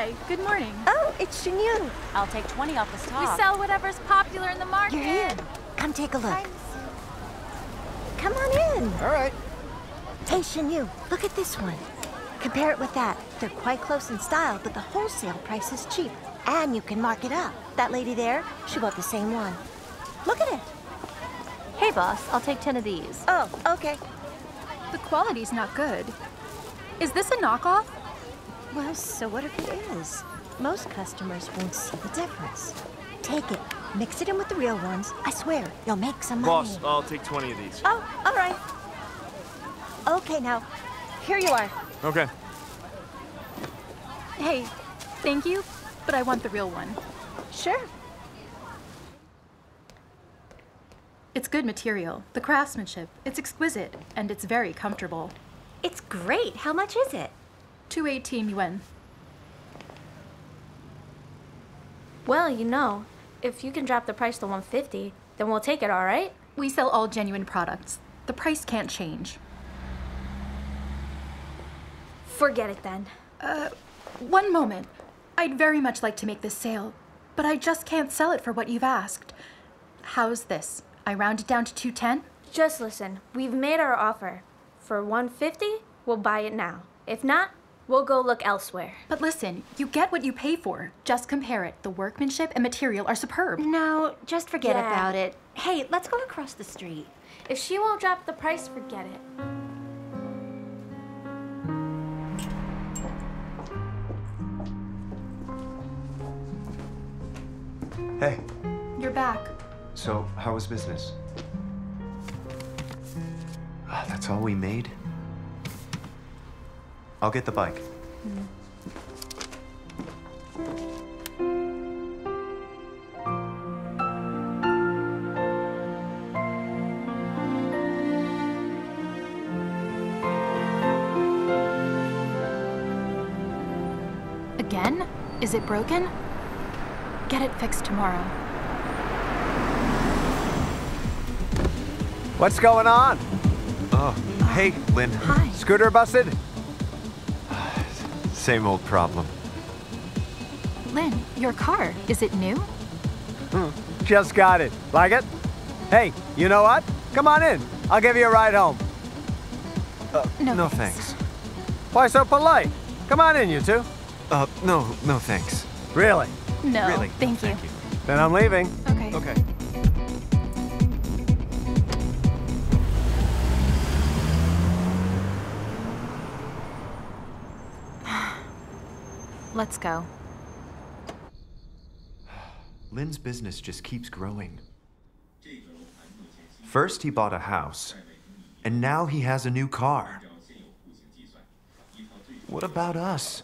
Hi, good morning. Oh, it's Shinyu. I'll take 20 off the top. We sell whatever's popular in the market. You're here. Come take a look. Come on in. All right. Hey, Shinyu, look at this one. Compare it with that. They're quite close in style, but the wholesale price is cheap. And you can mark it up. That lady there, she bought the same one. Look at it. Hey, boss, I'll take 10 of these. Oh, okay. The quality's not good. Is this a knockoff? Well, so what if it is? Most customers won't see the difference. Take it. Mix it in with the real ones. I swear, you'll make some money. Boss, I'll take 20 of these. Oh, all right. Okay, now, here you are. Okay. Hey, thank you, but I want the real one. Sure. It's good material, the craftsmanship, it's exquisite, and it's very comfortable. It's great. How much is it? 218 yuan. Well, you know, if you can drop the price to 150, then we'll take it, all right? We sell all genuine products. The price can't change. Forget it then. Uh, one moment. I'd very much like to make this sale, but I just can't sell it for what you've asked. How's this? I round it down to 210? Just listen. We've made our offer. For 150, we'll buy it now. If not, we'll go look elsewhere. But listen, you get what you pay for. Just compare it. The workmanship and material are superb. No, just forget Yeah. about it. Hey, let's go across the street. If she won't drop the price, forget it. Hey, You're back. so how was business? Ah, that's all we made? I'll get the bike. Again? Is it broken? Get it fixed tomorrow. What's going on? Oh, hey, Lynn. Hi. Scooter busted? Same old problem. Lynn, your car, is it new? Just got it. Like it? Hey, you know what? Come on in. I'll give you a ride home. No, No thanks. Why so polite? Come on in, you two. Uh, no, no thanks. Really? No, Really? thank you. Then I'm leaving. Okay. Okay. Let's go. Lynn's business just keeps growing. First, he bought a house, and now he has a new car. What about us?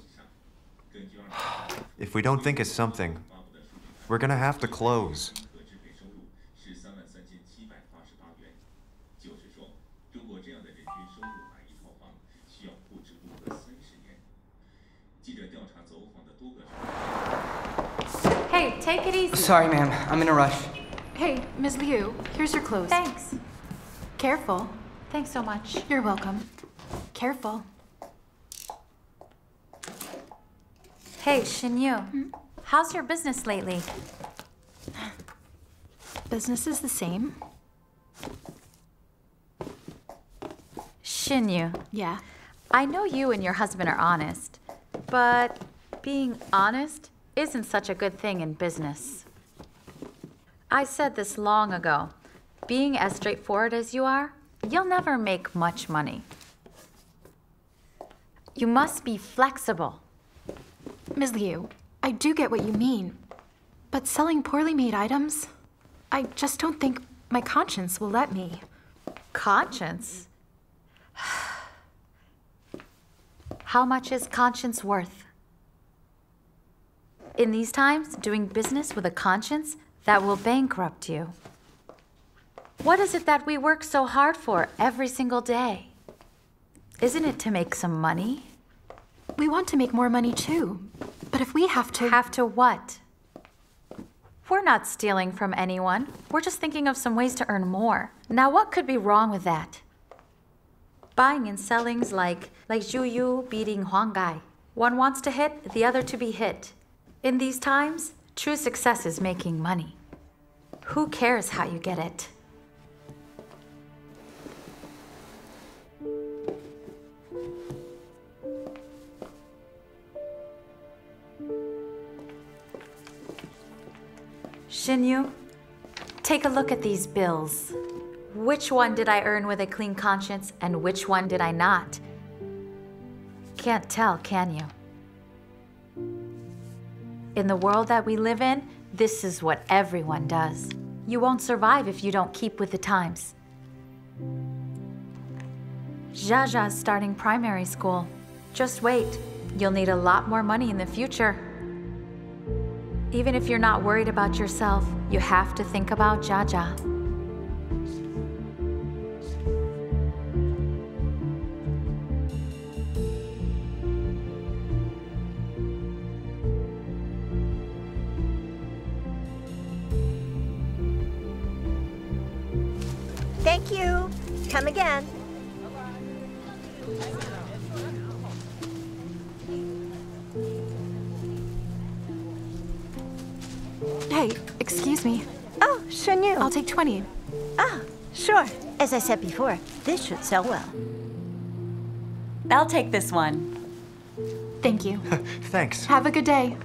If we don't think of something, we're gonna have to close. Take it easy. Sorry, ma'am. I'm in a rush. Hey, Ms. Liu, here's your clothes. Thanks. Careful. Thanks so much. You're welcome. Careful. Hey, Shinyu. How's your business lately? Business is the same. Shinyu, Yeah. I know you and your husband are honest, but being honest isn't such a good thing in business. I said this long ago. Being as straightforward as you are, you'll never make much money. You must be flexible. Ms. Liu, I do get what you mean. But selling poorly made items, I just don't think my conscience will let me. Conscience? How much is conscience worth? In these times, doing business with a conscience, that will bankrupt you. What is it that we work so hard for every single day? Isn't it to make some money? We want to make more money too. But if we have to. Have to what? We're not stealing from anyone. We're just thinking of some ways to earn more. Now, what could be wrong with that? Buying and selling's like like Zhou Yu beating Huang Gai. One wants to hit, the other to be hit. In these times, true success is making money. Who cares how you get it? Shinyu, take a look at these bills. Which one did I earn with a clean conscience and which one did I not? Can't tell, can you? In the world that we live in, this is what everyone does. You won't survive if you don't keep with the times. Jaja's starting primary school. Just wait. You'll need a lot more money in the future. Even if you're not worried about yourself, you have to think about Jaja. Come again. Hey, excuse me. Oh, Shanyu. I'll take 20. Ah, sure. As I said before, this should sell well. I'll take this one. Thank you. Thanks. Have a good day.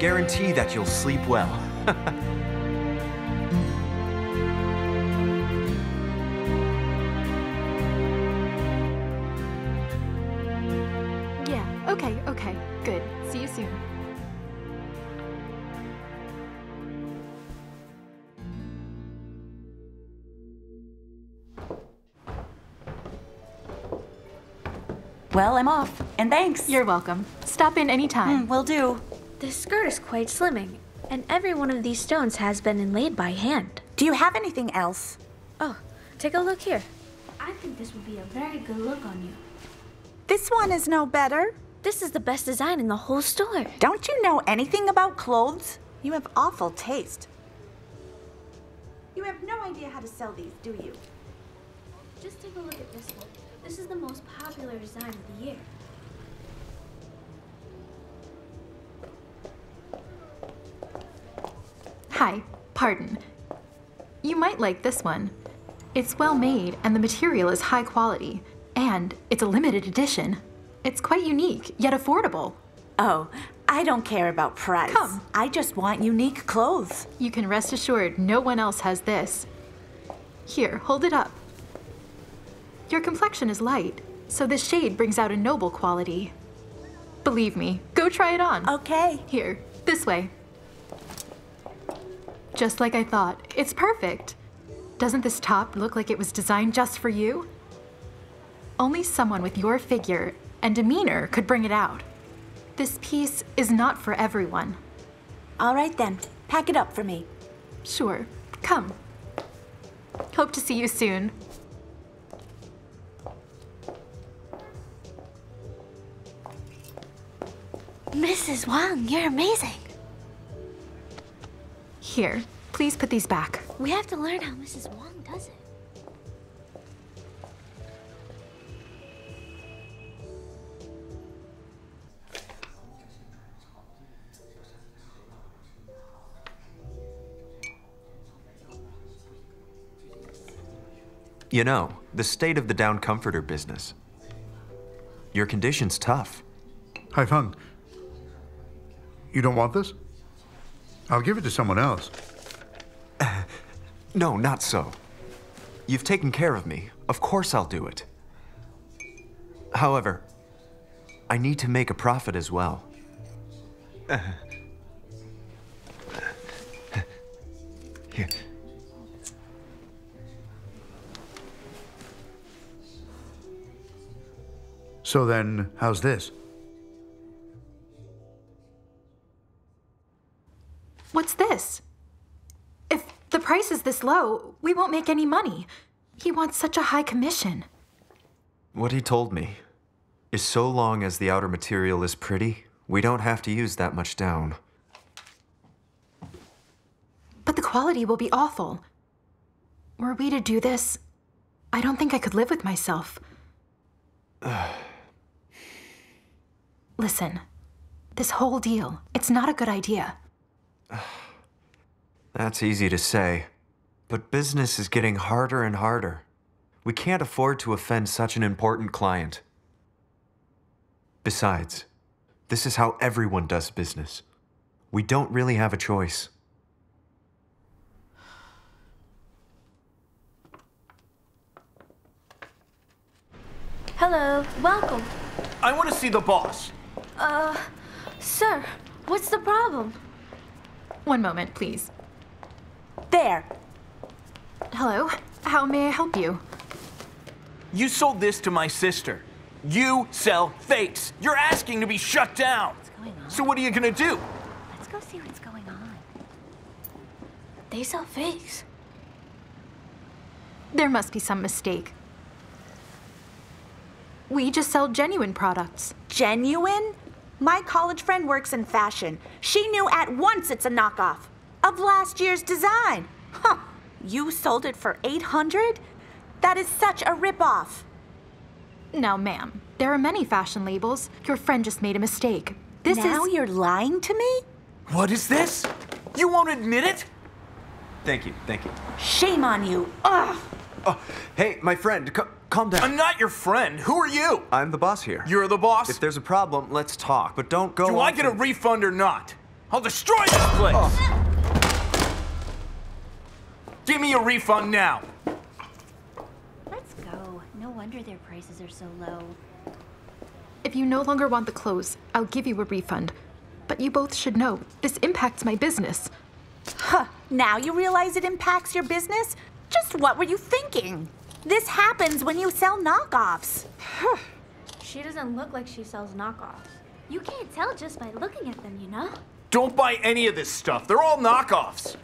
Guarantee that you'll sleep well. Yeah, okay, okay. Good. See you soon. Well, I'm off. And thanks. You're welcome. Stop in anytime. Mm, will do. This skirt is quite slimming, and every one of these stones has been inlaid by hand. Do you have anything else? Oh, take a look here. I think this would be a very good look on you. This one is no better. This is the best design in the whole store. Don't you know anything about clothes? You have awful taste. You have no idea how to sell these, do you? Just take a look at this one. This is the most popular design of the year. Hi, pardon. You might like this one. It's well made and the material is high quality. And it's a limited edition. It's quite unique, yet affordable. Oh, I don't care about price. Come. I just want unique clothes. You can rest assured no one else has this. Here, hold it up. Your complexion is light, so this shade brings out a noble quality. Believe me, go try it on. Okay. Here, this way. Just like I thought, it's perfect. Doesn't this top look like it was designed just for you? Only someone with your figure and demeanor could bring it out. This piece is not for everyone. All right then. Pack it up for me. Sure, come. Hope to see you soon. Mrs. Wang, you're amazing. Here, please put these back. We have to learn how Mrs. Wang does it. You know, the state of the down comforter business. Your condition's tough. Hai Feng, you don't want this? I'll give it to someone else. No, not so. You've taken care of me. Of course I'll do it. However, I need to make a profit as well. Here. So then, how's this? What's this? If the price is this low, we won't make any money. He wants such a high commission. What he told me is so long as the outer material is pretty, we don't have to use that much down. But the quality will be awful. Were we to do this, I don't think I could live with myself. Listen, this whole deal, it's not a good idea. That's easy to say, but business is getting harder and harder. We can't afford to offend such an important client. Besides, this is how everyone does business. We don't really have a choice. Hello, welcome. I want to see the boss. Uh, sir, what's the problem? One moment, please. There. Hello, how may I help you? You sold this to my sister. You sell fakes. You're asking to be shut down. going on? So what are you gonna do? Let's go see what's going on. They sell fakes. There must be some mistake. We just sell genuine products. Genuine? My college friend works in fashion. She knew at once it's a knockoff of last year's design. Huh. You sold it for 800? That is such a ripoff. Now, ma'am, there are many fashion labels. Your friend just made a mistake. This now is. Now you're lying to me? What is this? You won't admit it? Thank you, thank you. Shame on you. Ugh. Oh, hey, my friend, c- calm down. I'm not your friend. Who are you? I'm the boss here. You're the boss? If there's a problem, let's talk, but don't go. Do I get a refund or not? I'll destroy this place! Oh. Give me a refund now! Let's go. No wonder their prices are so low. If you no longer want the clothes, I'll give you a refund. But you both should know this impacts my business. Huh. Now you realize it impacts your business? Just what were you thinking? This happens when you sell knockoffs. She doesn't look like she sells knockoffs. You can't tell just by looking at them, you know? Don't buy any of this stuff. They're all knockoffs.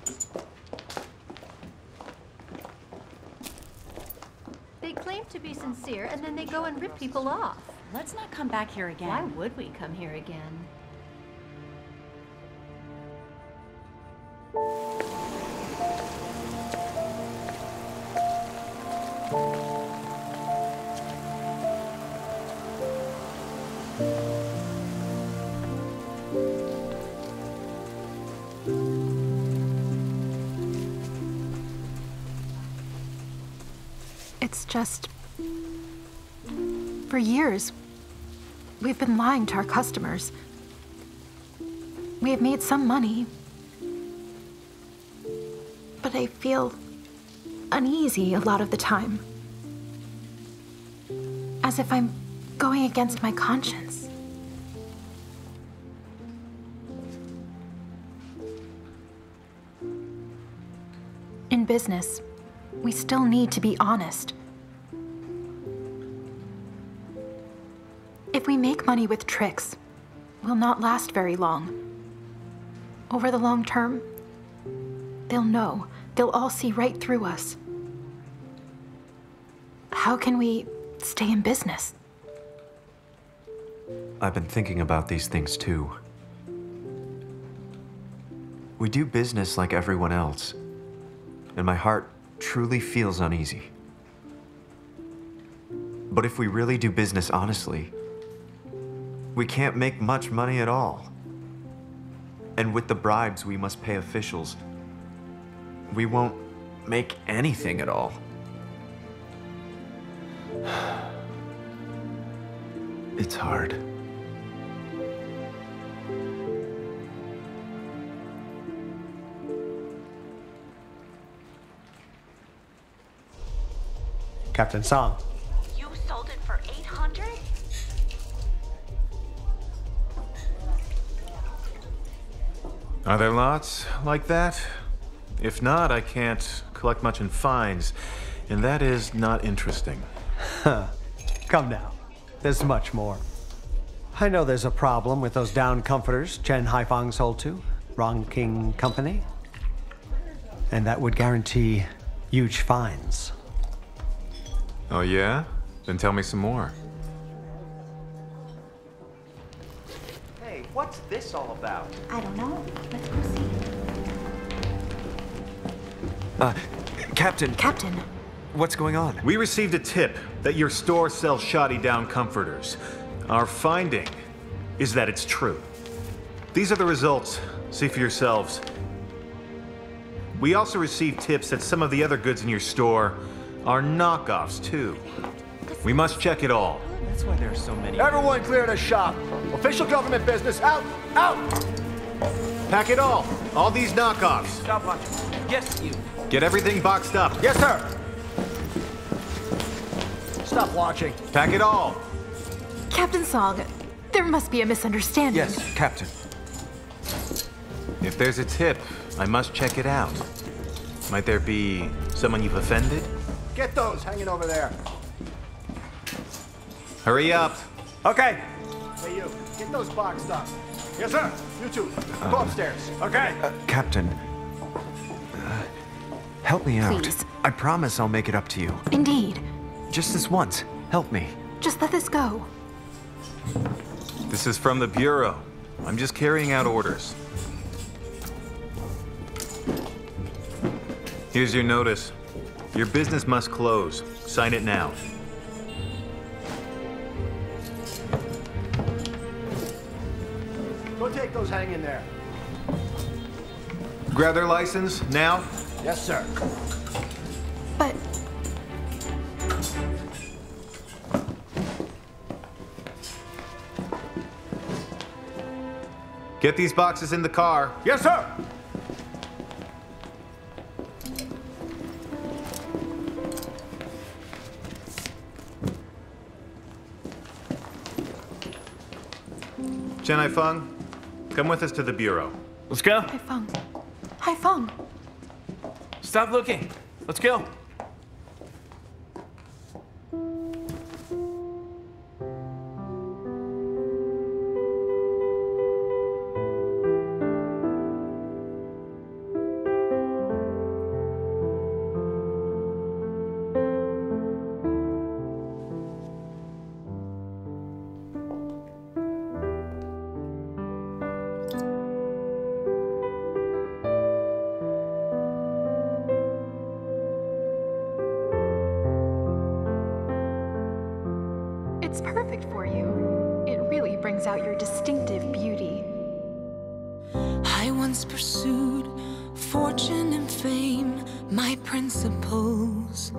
They claim to be sincere and then they go and rip people off. Let's not come back here again. Why would we come here again? Just. For years, we've been lying to our customers. We have made some money. But I feel uneasy a lot of the time. As if I'm going against my conscience. In business, we still need to be honest. If we make money with tricks, we'll not last very long. Over the long term, they'll know. They'll all see right through us. How can we stay in business? I've been thinking about these things too. We do business like everyone else, and my heart truly feels uneasy. But if we really do business honestly, we can't make much money at all. And with the bribes we must pay officials, we won't make anything at all. It's hard. Captain Song. Are there lots like that? If not, I can't collect much in fines, and that is not interesting. Come now. There's much more. I know there's a problem with those down comforters Chen Haifang sold to, Rong King Company. And that would guarantee huge fines. Oh, yeah? Then tell me some more. What's this all about? I don't know. Let's go see. Uh, Captain. Captain. What's going on? We received a tip that your store sells shoddy down comforters. Our finding is that it's true. These are the results. See for yourselves. We also received tips that some of the other goods in your store are knockoffs, too. We must check it all. That's why there are so many. Everyone clear the shop. Official government business out, out! Pack it all. All these knockoffs. Stop watching. Yes, you. Get everything boxed up. Yes, sir. Stop watching. Pack it all. Captain Song, there must be a misunderstanding. Yes, Captain. If there's a tip, I must check it out. Might there be someone you've offended? Get those hanging over there. Hurry up. Okay. Hey, you. Get those boxed up. Yes, sir. You two. Go upstairs. Okay. Uh, Captain. Uh, help me out. Please. I promise I'll make it up to you. Indeed. Just this once. Help me. Just let this go. This is from the Bureau. I'm just carrying out orders. Here's your notice. Your business must close. Sign it now. Go take those hanging there. Grab their license now. Yes, sir. But Get these boxes in the car. Yes, sir. Chen Haifeng, come with us to the Bureau. Let's go. Hai Feng. Hai Feng. Stop looking. Let's go. Fortune and fame. My principles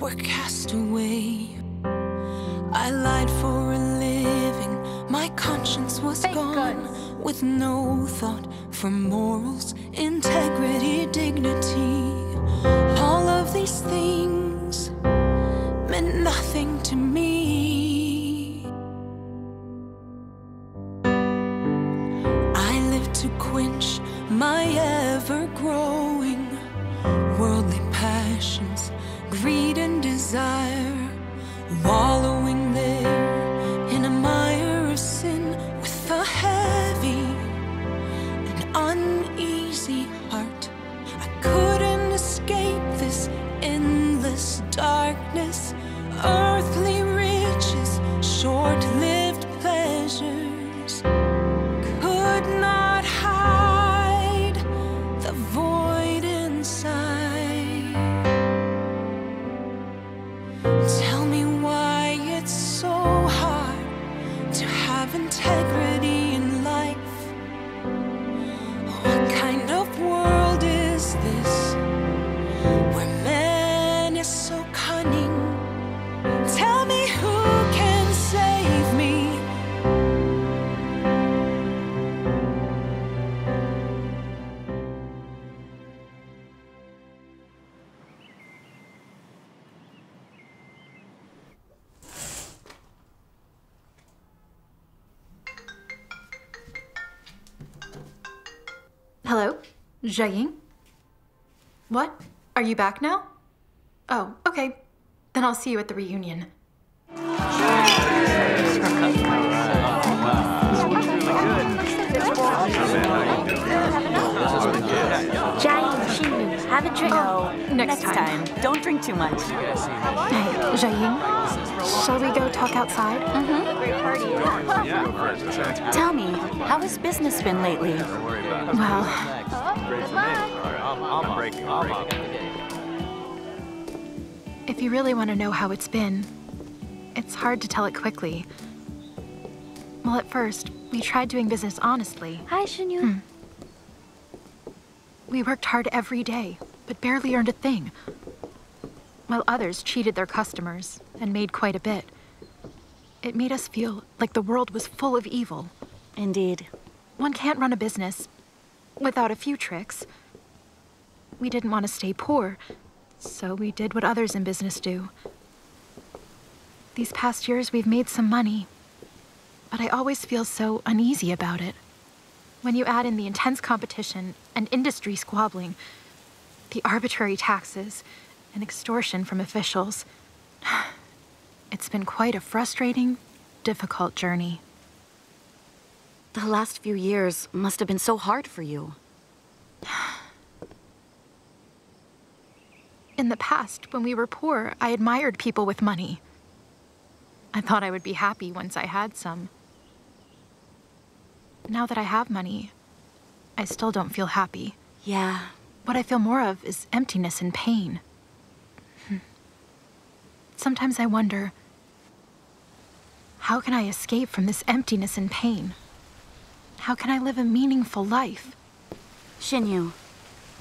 were cast away. I lied for a living. My conscience was gone. With no thought for morals, integrity, dignity. All of these things meant nothing to me. Ever growing worldly passions, greed and desire, wallowing Jiaying? What? Are you back now? Oh, okay. Then I'll see you at the reunion. Have a drink. Oh, next, time. Don't drink too much. Hey, Jiaying, shall we go talk outside? Tell me, how has business been lately? Well, if you really want to know how it's been, it's hard to tell it quickly. Well, at first, we tried doing business honestly. Hi, Shinyu. Hmm. We worked hard every day, but barely earned a thing. While others cheated their customers and made quite a bit. It made us feel like the world was full of evil. Indeed. One can't run a business without a few tricks. We didn't want to stay poor, so we did what others in business do. These past years, we've made some money, but I always feel so uneasy about it. When you add in the intense competition and industry squabbling, the arbitrary taxes and extortion from officials, it's been quite a frustrating, difficult journey. The last few years must have been so hard for you. In the past, when we were poor, I admired people with money. I thought I would be happy once I had some. Now that I have money, I still don't feel happy. Yeah. What I feel more of is emptiness and pain. Hmm. Sometimes I wonder how can I escape from this emptiness and pain? How can I live a meaningful life? Shinyu,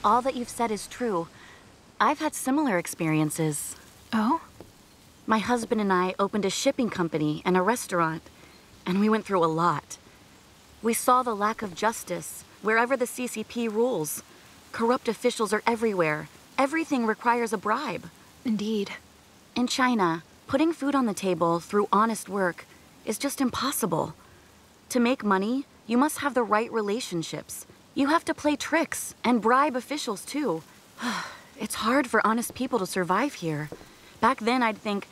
all that you've said is true. I've had similar experiences. Oh? My husband and I opened a shipping company and a restaurant, and we went through a lot. We saw the lack of justice wherever the CCP rules. Corrupt officials are everywhere. Everything requires a bribe. Indeed. In China, putting food on the table through honest work is just impossible. To make money, you must have the right relationships. You have to play tricks and bribe officials too. it's hard for honest people to survive here. Back then, I'd think,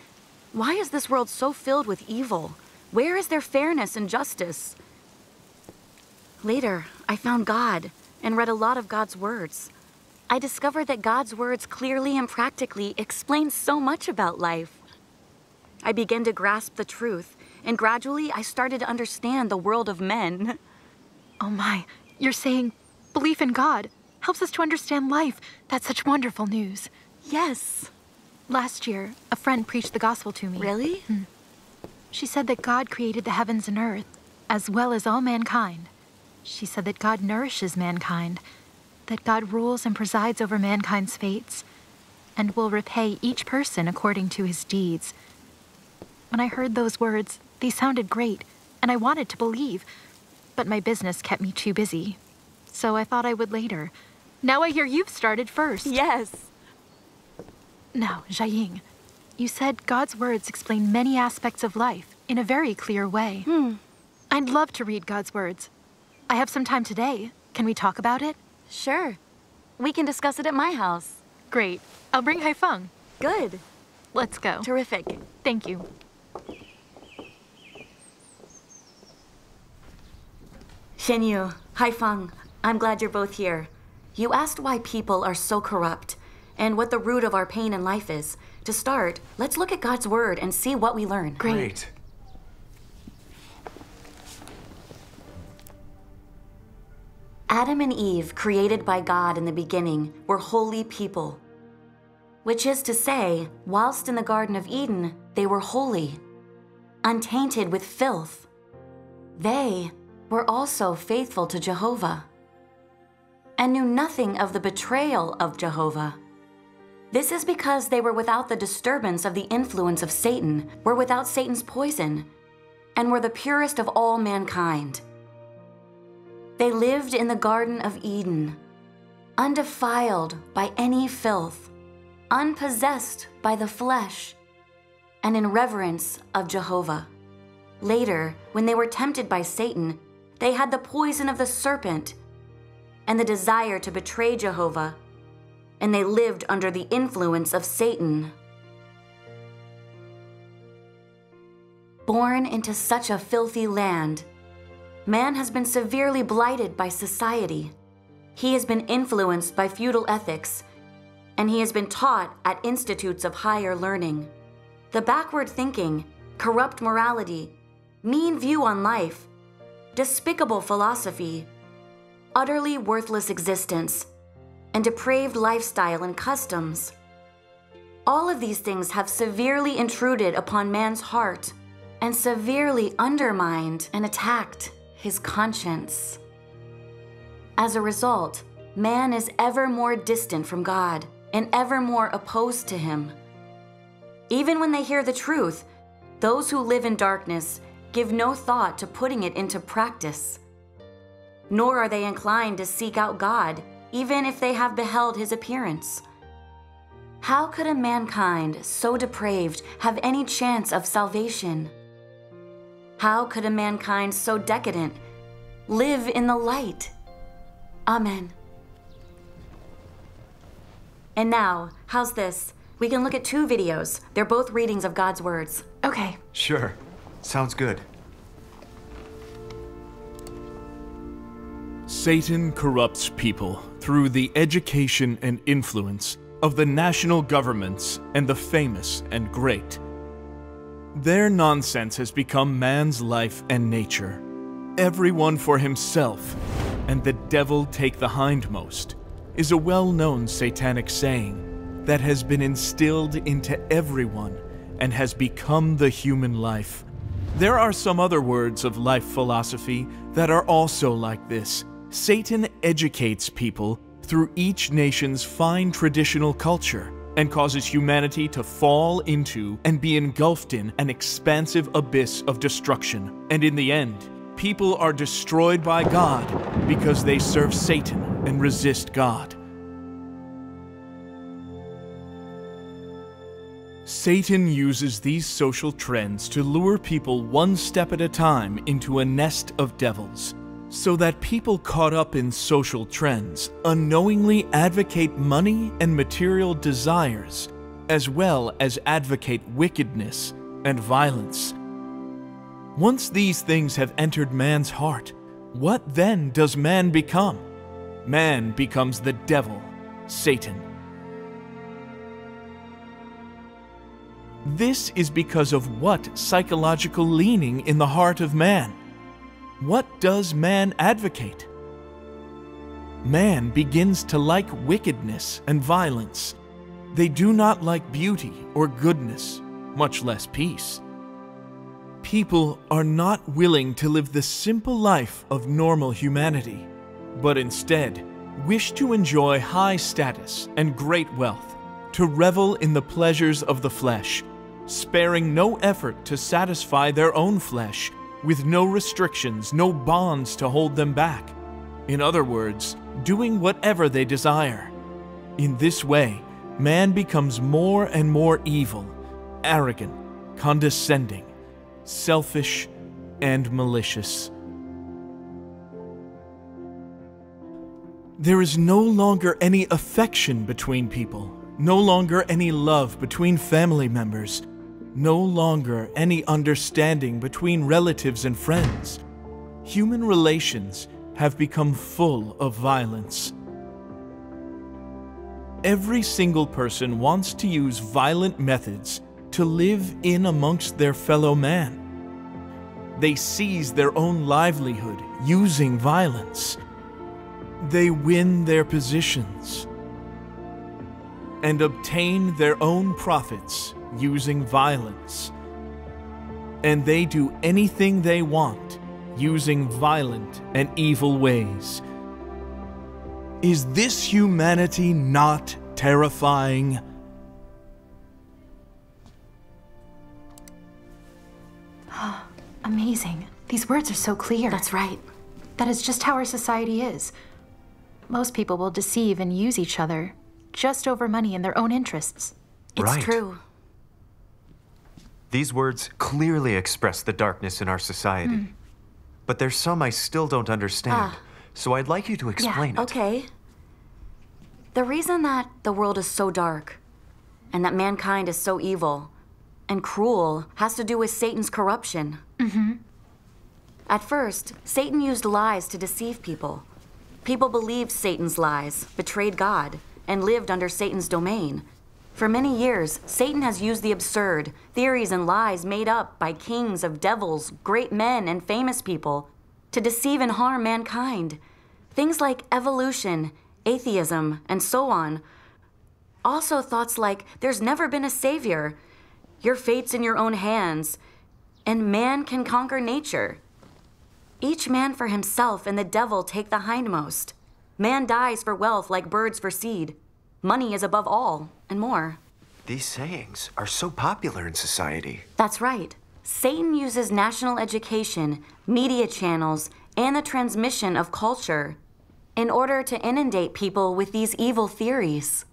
why is this world so filled with evil? Where is there fairness and justice? Later, I found God and read a lot of God's words. I discovered that God's words clearly and practically explain so much about life. I began to grasp the truth, and gradually I started to understand the world of men. Oh my, you're saying belief in God helps us to understand life. That's such wonderful news. Yes. Last year, a friend preached the gospel to me. Really? Hmm. She said that God created the heavens and earth, as well as all mankind. She said that God nourishes mankind, that God rules and presides over mankind's fates, and will repay each person according to his deeds. When I heard those words, they sounded great, and I wanted to believe, but my business kept me too busy. So I thought I would later. Now I hear you've started first. Yes. Now, Jiaying, you said God's words explain many aspects of life in a very clear way. Hmm. I'd love to read God's words. I have some time today. Can we talk about it? Sure. We can discuss it at my house. Great. I'll bring Haifeng. Good. Let's go. Terrific. Thank you. Shenyu, Haifeng, I'm glad you're both here. You asked why people are so corrupt and what the root of our pain in life is. To start, let's look at God's word and see what we learn. Great. Adam and Eve, created by God in the beginning, were holy people. Which is to say, whilst in the Garden of Eden, they were holy, untainted with filth. They were also faithful to Jehovah and knew nothing of the betrayal of Jehovah. This is because they were without the disturbance of the influence of Satan, were without Satan's poison, and were the purest of all mankind. They lived in the Garden of Eden, undefiled by any filth, unpossessed by the flesh, and in reverence of Jehovah. Later, when they were tempted by Satan, they had the poison of the serpent and the desire to betray Jehovah, and they lived under the influence of Satan. Born into such a filthy land, man has been severely blighted by society. He has been influenced by feudal ethics, and he has been taught at institutes of higher learning. The backward thinking, corrupt morality, mean view on life, despicable philosophy, utterly worthless existence, and depraved lifestyle and customs. All of these things have severely intruded upon man's heart and severely undermined and attacked his conscience. As a result, man is ever more distant from God and ever more opposed to him. Even when they hear the truth, those who live in darkness give no thought to putting it into practice. Nor are they inclined to seek out God, even if they have beheld his appearance. How could a mankind so depraved have any chance of salvation? How could a mankind so decadent live in the light? Amen. And now, how's this? We can look at two videos. They're both readings of God's words. Okay. Sure. Sounds good. Satan corrupts people through the education and influence of the national governments and the famous and great. Their nonsense has become man's life and nature. Everyone for himself, and the devil take the hindmost, is a well known satanic saying that has been instilled into everyone and has become the human life. There are some other words of life philosophy that are also like this. Satan educates people through each nation's fine traditional culture and causes humanity to fall into and be engulfed in an expansive abyss of destruction. And in the end, people are destroyed by God because they serve Satan and resist God. Satan uses these social trends to lure people one step at a time into a nest of devils, so that people caught up in social trends unknowingly advocate money and material desires, as well as advocate wickedness and violence. Once these things have entered man's heart, what then does man become? Man becomes the devil, Satan. This is because of what psychological leaning in the heart of man? What does man advocate? Man begins to like wickedness and violence. They do not like beauty or goodness, much less peace. People are not willing to live the simple life of normal humanity, but instead wish to enjoy high status and great wealth, to revel in the pleasures of the flesh, sparing no effort to satisfy their own flesh, with no restrictions, no bonds to hold them back. In other words, doing whatever they desire. In this way, man becomes more and more evil, arrogant, condescending, selfish, and malicious. There is no longer any affection between people, no longer any love between family members, no longer any understanding between relatives and friends. Human relations have become full of violence. Every single person wants to use violent methods to live in amongst their fellow man. They seize their own livelihood using violence. They win their positions and obtain their own profits using violence. And they do anything they want using violent and evil ways. Is this humanity not terrifying? Amazing. These words are so clear. That's right. That is just how our society is. Most people will deceive and use each other just over money and their own interests. It's Right. true. These words clearly express the darkness in our society. But there's some I still don't understand. so I'd like you to explain it. Okay. The reason that the world is so dark and that mankind is so evil and cruel has to do with Satan's corruption. Mm-hmm. At first, Satan used lies to deceive people. People believed Satan's lies, betrayed God, and lived under Satan's domain. For many years, Satan has used the absurd, theories and lies made up by kings of devils, great men, and famous people to deceive and harm mankind. Things like evolution, atheism, and so on. Also, thoughts like there's never been a savior, your fate's in your own hands, and man can conquer nature. Each man for himself and the devil take the hindmost. Man dies for wealth like birds for seed. Money is above all, and more. These sayings are so popular in society. That's right. Satan uses national education, media channels, and the transmission of culture in order to inundate people with these evil theories.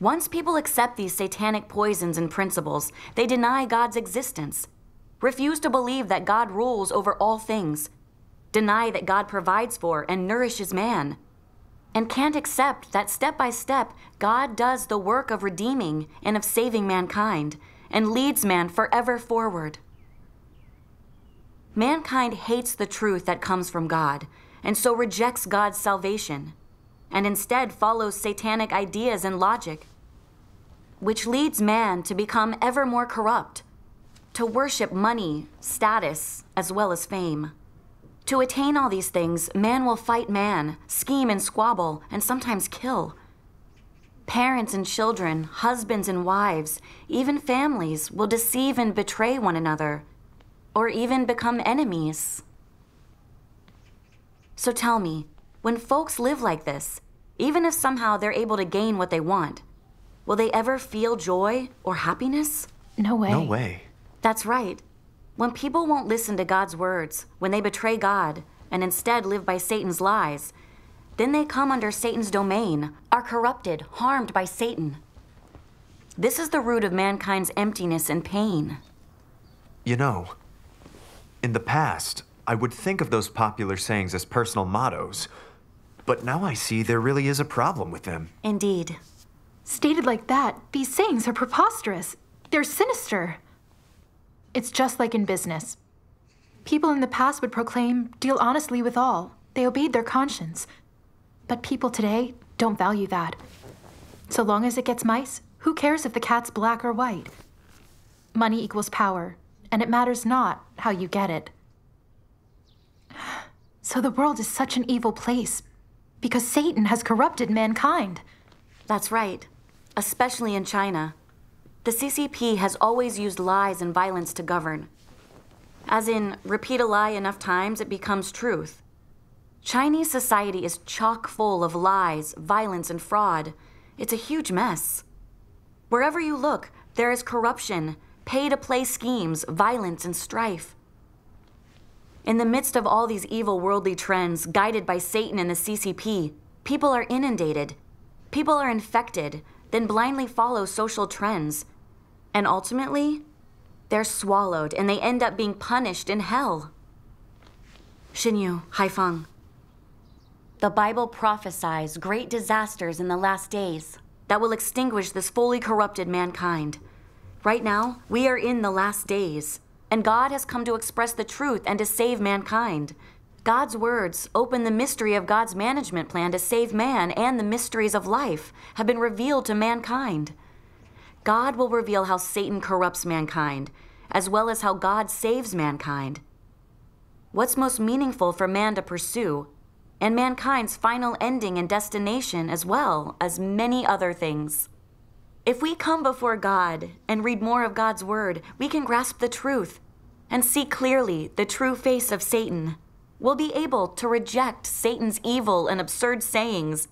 Once people accept these satanic poisons and principles, they deny God's existence, refuse to believe that God rules over all things, deny that God provides for and nourishes man, and can't accept that step by step God does the work of redeeming and of saving mankind and leads man forever forward. Mankind hates the truth that comes from God and so rejects God's salvation and instead follows satanic ideas and logic, which leads man to become ever more corrupt, to worship money, status, as well as fame. To attain all these things, man will fight man, scheme and squabble, and sometimes kill. Parents and children, husbands and wives, even families will deceive and betray one another, or even become enemies. So tell me, when folks live like this, even if somehow they're able to gain what they want, will they ever feel joy or happiness? No way. No way. That's right. When people won't listen to God's words, when they betray God and instead live by Satan's lies, then they come under Satan's domain, are corrupted, harmed by Satan. This is the root of mankind's emptiness and pain. You know, in the past, I would think of those popular sayings as personal mottos, but now I see there really is a problem with them. Indeed. Stated like that, these sayings are preposterous. They're sinister. It's just like in business. People in the past would proclaim, deal honestly with all. They obeyed their conscience. But people today don't value that. So long as it gets mice, who cares if the cat's black or white? Money equals power, and it matters not how you get it. So the world is such an evil place because Satan has corrupted mankind. That's right, especially in China. The CCP has always used lies and violence to govern. As in, repeat a lie enough times, it becomes truth. Chinese society is chock full of lies, violence, and fraud. It's a huge mess. Wherever you look, there is corruption, pay to play schemes, violence, and strife. In the midst of all these evil worldly trends, guided by Satan and the CCP, people are inundated. People are infected, then blindly follow social trends. And ultimately, they're swallowed and they end up being punished in hell. Xinyu, Haifeng. The Bible prophesies great disasters in the last days that will extinguish this fully corrupted mankind. Right now, we are in the last days, and God has come to express the truth and to save mankind. God's words open the mystery of God's management plan to save man, and the mysteries of life have been revealed to mankind. God will reveal how Satan corrupts mankind, as well as how God saves mankind. What's most meaningful for man to pursue, and mankind's final ending and destination, as well as many other things. If we come before God and read more of God's Word, we can grasp the truth and see clearly the true face of Satan. We'll be able to reject Satan's evil and absurd sayings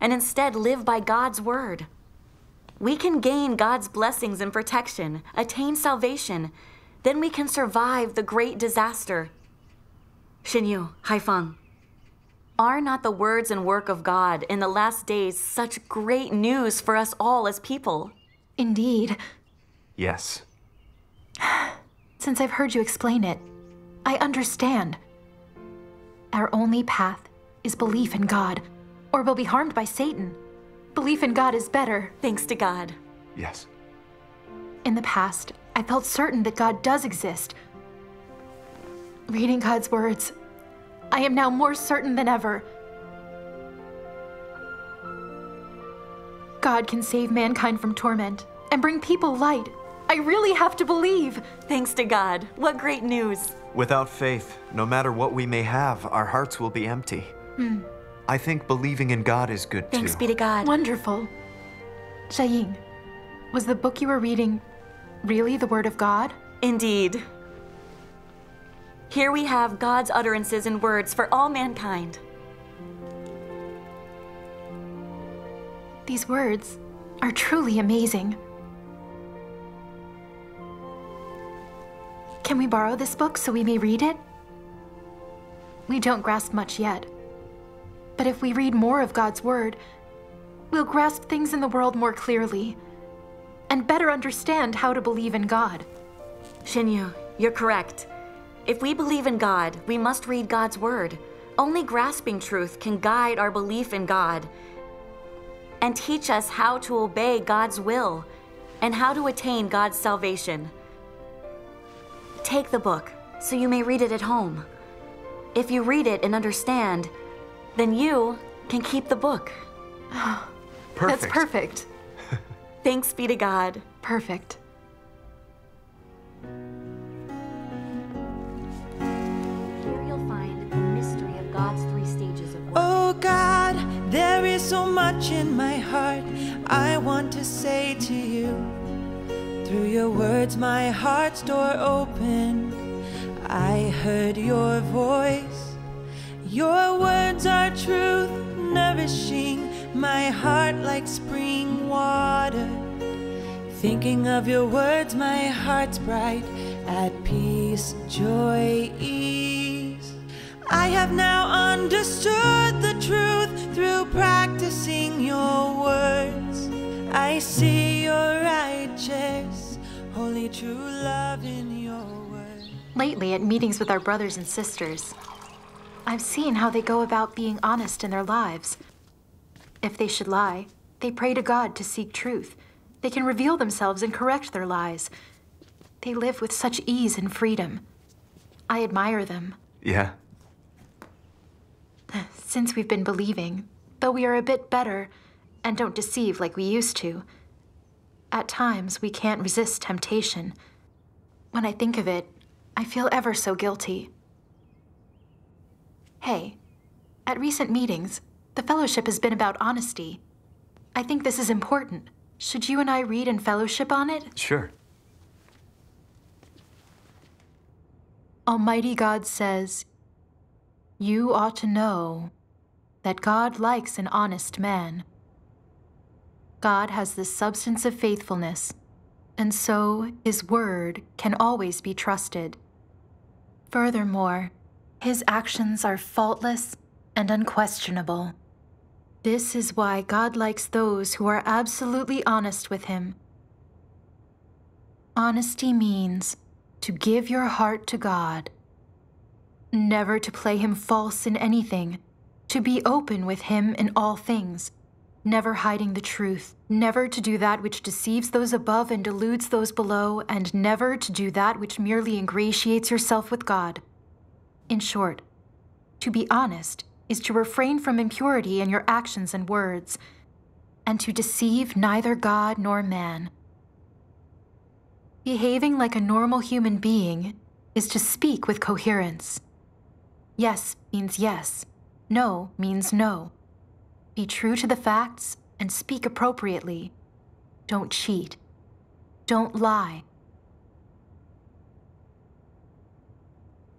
and instead live by God's Word. We can gain God's blessings and protection, attain salvation, then we can survive the great disaster. Xinyu, Haifeng. Are not the words and work of God in the last days such great news for us all as people? Indeed. Yes. Since I've heard you explain it, I understand. Our only path is belief in God, or we'll be harmed by Satan. Belief in God is better. Thanks to God. Yes. In the past, I felt certain that God does exist. Reading God's words, I am now more certain than ever. God can save mankind from torment and bring people light. I really have to believe. Thanks to God. What great news. Without faith, no matter what we may have, our hearts will be empty. Hmm. I think believing in God is good Thanks too. Thanks be to God. Wonderful. Shaying, was the book you were reading really the Word of God? Indeed. Here we have God's utterances and words for all mankind. These words are truly amazing. Can we borrow this book so we may read it? We don't grasp much yet. But if we read more of God's Word, we'll grasp things in the world more clearly and better understand how to believe in God. Xinyu, you're correct. If we believe in God, we must read God's Word. Only grasping truth can guide our belief in God and teach us how to obey God's will and how to attain God's salvation. Take the book so you may read it at home. If you read it and understand, then you can keep the book. That's perfect. Thanks be to God. Perfect. Here you'll find the mystery of God's three stages of Oh God, there is so much in my heart I want to say to you. Through your words, my heart's door opened. I heard your voice. Your words are truth, nourishing my heart like spring water. Thinking of your words, my heart's bright, at peace, joy, ease. I have now understood the truth through practicing your words. I see your righteous, holy, true love in your words. Lately, at meetings with our brothers and sisters, I've seen how they go about being honest in their lives. If they should lie, they pray to God to seek truth. They can reveal themselves and correct their lies. They live with such ease and freedom. I admire them. Yeah. Since we've been believing, though we are a bit better and don't deceive like we used to, at times we can't resist temptation. When I think of it, I feel ever so guilty. Hey, at recent meetings, the fellowship has been about honesty. I think this is important. Should you and I read and fellowship on it? Sure. Almighty God says, You ought to know that God likes an honest man. God has the substance of faithfulness, and so his word can always be trusted. Furthermore, his actions are faultless and unquestionable. This is why God likes those who are absolutely honest with him. Honesty means to give your heart to God, never to play him false in anything, to be open with him in all things, never hiding the truth, never to do that which deceives those above and deludes those below, and never to do that which merely ingratiates yourself with God. In short, to be honest is to refrain from impurity in your actions and words, and to deceive neither God nor man. Behaving like a normal human being is to speak with coherence. Yes means yes, no means no. Be true to the facts and speak appropriately. Don't cheat. Don't lie.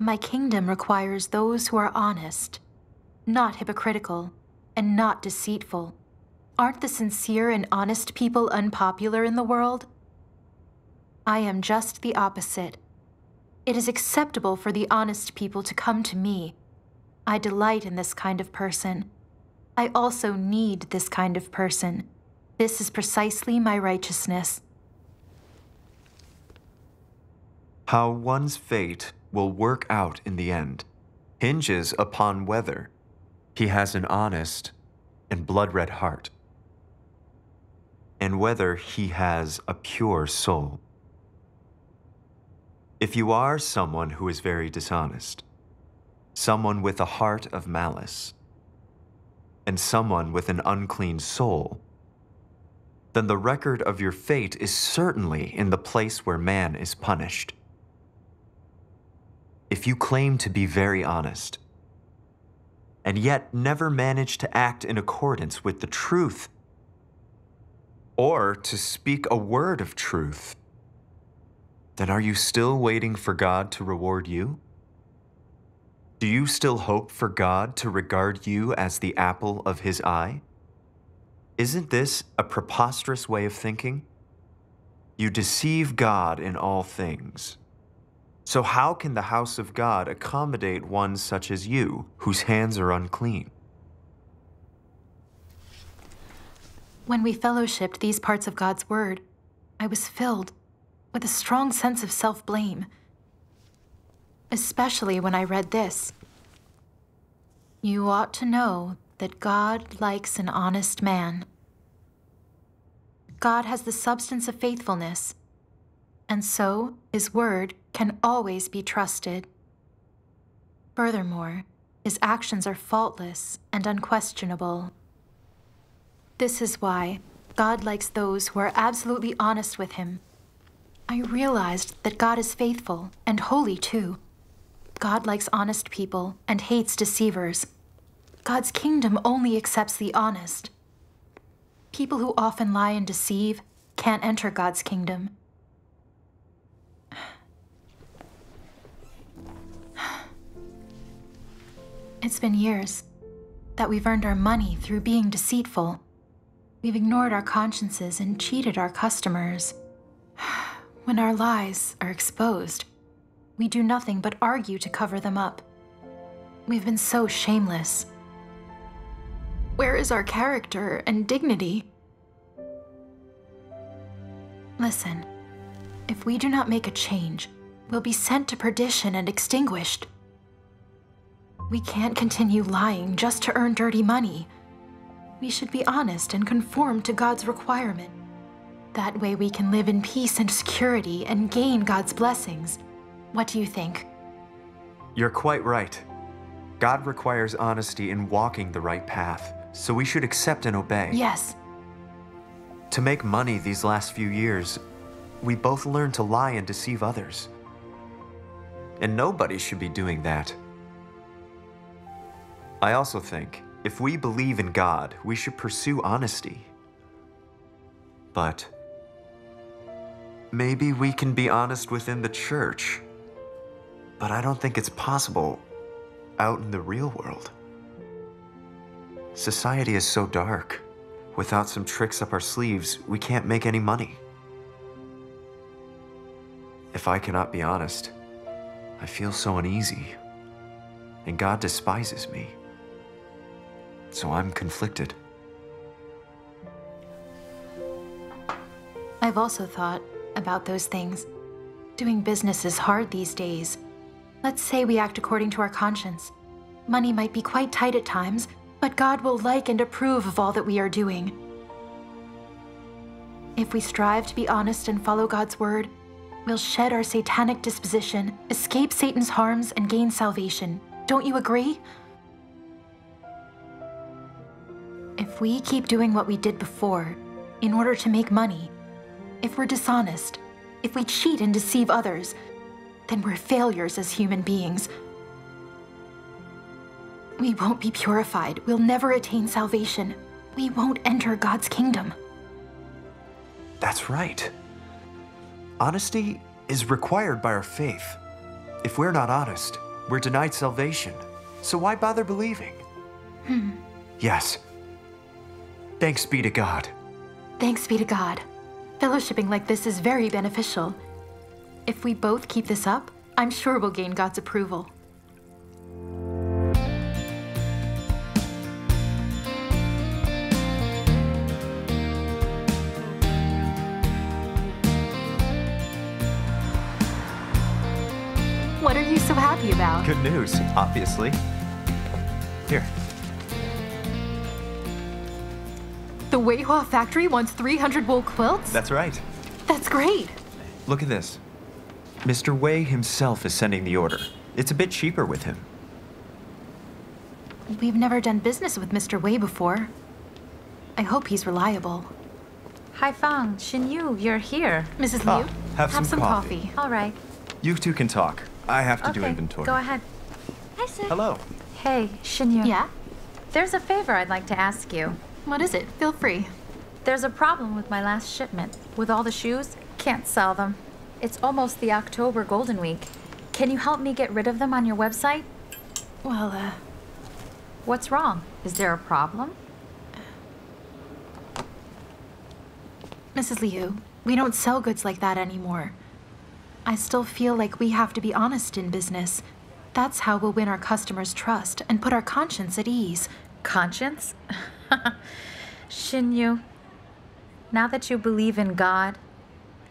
My kingdom requires those who are honest, not hypocritical, and not deceitful. Aren't the sincere and honest people unpopular in the world? I am just the opposite. It is acceptable for the honest people to come to me. I delight in this kind of person. I also need this kind of person. This is precisely my righteousness. How one's fate will work out in the end hinges upon whether, he has an honest and blood red heart, and whether he has a pure soul. If you are someone who is very dishonest, someone with a heart of malice, and someone with an unclean soul, then the record of your fate is certainly in the place where man is punished. If you claim to be very honest, and yet never manage to act in accordance with the truth, or to speak a word of truth, then are you still waiting for God to reward you? Do you still hope for God to regard you as the apple of his eye? Isn't this a preposterous way of thinking? You deceive God in all things. So, how can the house of God accommodate one such as you, whose hands are unclean? When we fellowshipped these parts of God's Word, I was filled with a strong sense of self blame, especially when I read this. You ought to know that God likes an honest man. God has the substance of faithfulness, and so his word can always be trusted. Furthermore, his actions are faultless and unquestionable. This is why God likes those who are absolutely honest with him. I realized that God is faithful and holy too. God likes honest people and hates deceivers. God's kingdom only accepts the honest. People who often lie and deceive can't enter God's kingdom. It's been years that we've earned our money through being deceitful. We've ignored our consciences and cheated our customers. When our lies are exposed, we do nothing but argue to cover them up. We've been so shameless. Where is our character and dignity? Listen, if we do not make a change, we'll be sent to perdition and extinguished. We can't continue lying just to earn dirty money. We should be honest and conform to God's requirement. That way we can live in peace and security and gain God's blessings. What do you think? You're quite right. God requires honesty in walking the right path, so we should accept and obey. Yes. To make money these last few years, we both learned to lie and deceive others. And nobody should be doing that. I also think if we believe in God, we should pursue honesty. But maybe we can be honest within the church. But I don't think it's possible out in the real world. Society is so dark. Without some tricks up our sleeves, we can't make any money. If I cannot be honest, I feel so uneasy. And God despises me. So I'm conflicted. I've also thought about those things. Doing business is hard these days. Let's say we act according to our conscience. Money might be quite tight at times, but God will like and approve of all that we are doing. If we strive to be honest and follow God's word, we'll shed our satanic disposition, escape Satan's harms, and gain salvation. Don't you agree? If we keep doing what we did before, in order to make money, if we're dishonest, if we cheat and deceive others, then we're failures as human beings. We won't be purified. We'll never attain salvation. We won't enter God's kingdom. That's right. Honesty is required by our faith. If we're not honest, we're denied salvation. So why bother believing? Hmm. Yes. Thanks be to God. Thanks be to God. Fellowshipping like this is very beneficial. If we both keep this up, I'm sure we'll gain God's approval. What are you so happy about? Good news, obviously. Here, The Weihua factory wants 300 wool quilts? That's right. That's great. Look at this. Mr. Wei himself is sending the order. It's a bit cheaper with him. We've never done business with Mr. Wei before. I hope he's reliable. Haifeng, Xinyu, you're here. Mrs. Ah, Liu, have some coffee. coffee. All right. You two can talk. I have to do Okay, inventory. Go ahead. Hi, Sid. Hello. Hey, Xinyu. Yeah? There's a favor I'd like to ask you. What is it? Feel free. There's a problem with my last shipment. With all the shoes, can't sell them. It's almost the October Golden Week. Can you help me get rid of them on your website? Well, uh. What's wrong? Is there a problem? Mrs. Liu, we don't sell goods like that anymore. I still feel like we have to be honest in business. That's how we'll win our customers' trust and put our conscience at ease. Conscience? Xinyu, now that you believe in God,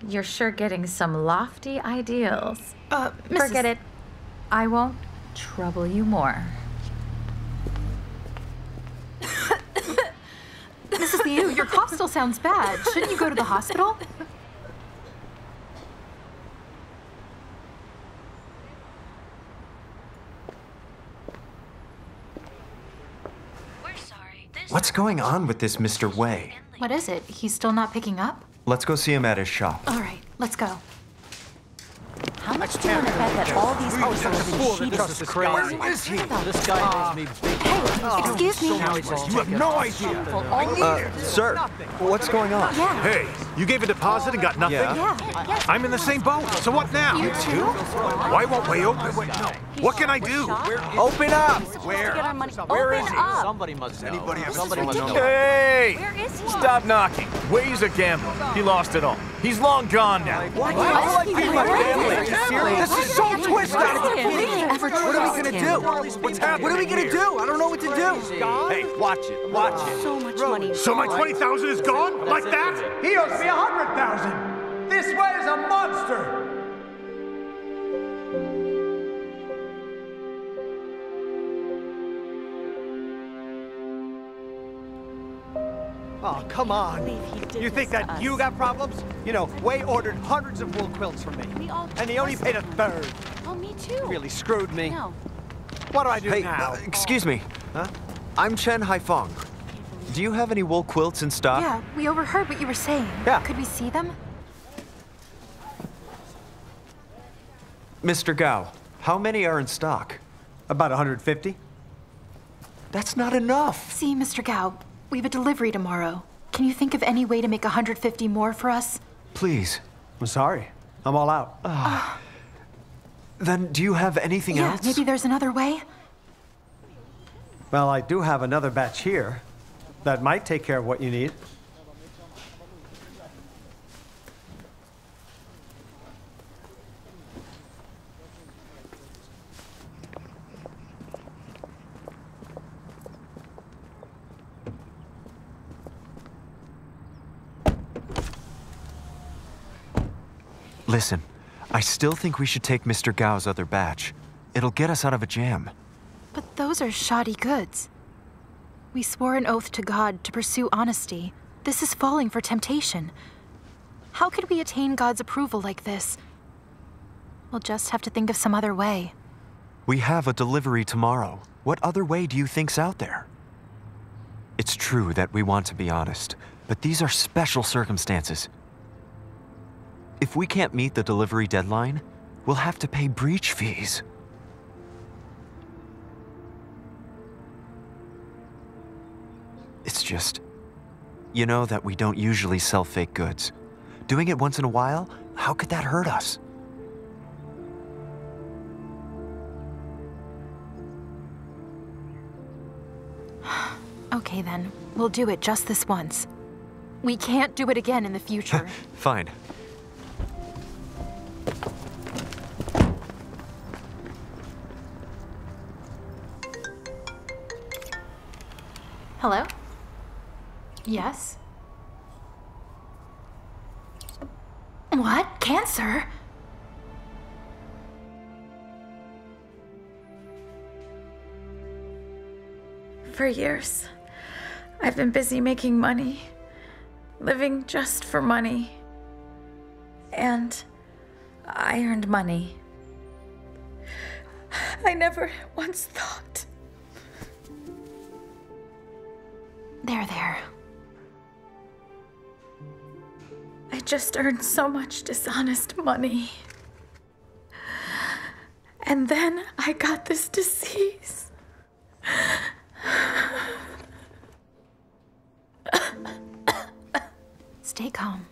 you're sure getting some lofty ideals. Uh, Forget it. I won't trouble you more. Mrs. Liu, your cough still sounds bad. Shouldn't you go to the hospital? What's going on with this Mr. Wei? What is it? He's still not picking up? Let's go see him at his shop. All right, let's go. How much do you want to bet that all these hosts are living sheep? This is crazy. Where is he? This guy makes me big. Excuse me. You have no idea. Uh, sir, what's going on? Yeah. Hey, you gave a deposit and got nothing? Yeah. yeah. I'm in the same boat, so what now? You too? Why won't we open? What can I do? Open up! Where? Get our money. Where Open is he? Somebody must know. Anybody have Somebody must know. Hey! Where is he? Stop knocking. Wei's a gambler. He lost it all. He's long gone now. What? This is so twisted. What are we gonna do? What's happening What are we gonna do? I don't know what to do. Hey, watch it, watch it. So much money. So my 20,000 is gone? Like that? He owes me a hundred thousand. This way is a monster. Oh, come on. You think that you got problems? You know, Wei ordered hundreds of wool quilts from me. We all And he only paid a third. Oh, me too. Really screwed me. No. What do I do Hey, now? uh, excuse me. Huh? I'm Chen Haifeng. Do you have any wool quilts in stock? Yeah, we overheard what you were saying. Yeah. Could we see them? Mr. Gao, how many are in stock? About 150. That's not enough. See, Mr. Gao, we have a delivery tomorrow. Can you think of any way to make 150 more for us? Please. I'm sorry. I'm all out. Then do you have anything yeah, else? maybe there's another way? Well, I do have another batch here that might take care of what you need. Listen, I still think we should take Mr. Gao's other batch. It'll get us out of a jam. But those are shoddy goods. We swore an oath to God to pursue honesty. This is falling for temptation. How could we attain God's approval like this? We'll just have to think of some other way. We have a delivery tomorrow. What other way do you think's out there? It's true that we want to be honest, but these are special circumstances. If we can't meet the delivery deadline, we'll have to pay breach fees. It's just, you know that we don't usually sell fake goods. Doing it once in a while, how could that hurt us? Okay then, we'll do it just this once. We can't do it again in the future. Fine. Hello? Yes? What? Cancer? For years, I've been busy making money, living just for money. And I earned money. I never once thought. There, there. I just earned so much dishonest money. And then I got this disease. Stay calm.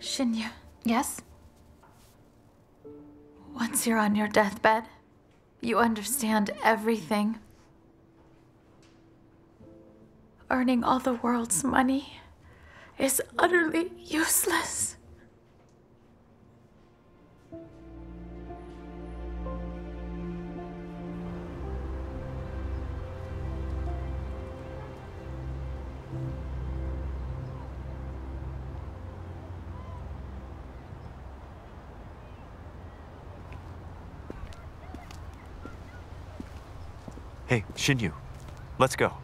Xinyu, Yes? Once you're on your deathbed, you understand everything. Earning all the world's money is utterly useless. Hey, Xinyu, let's go.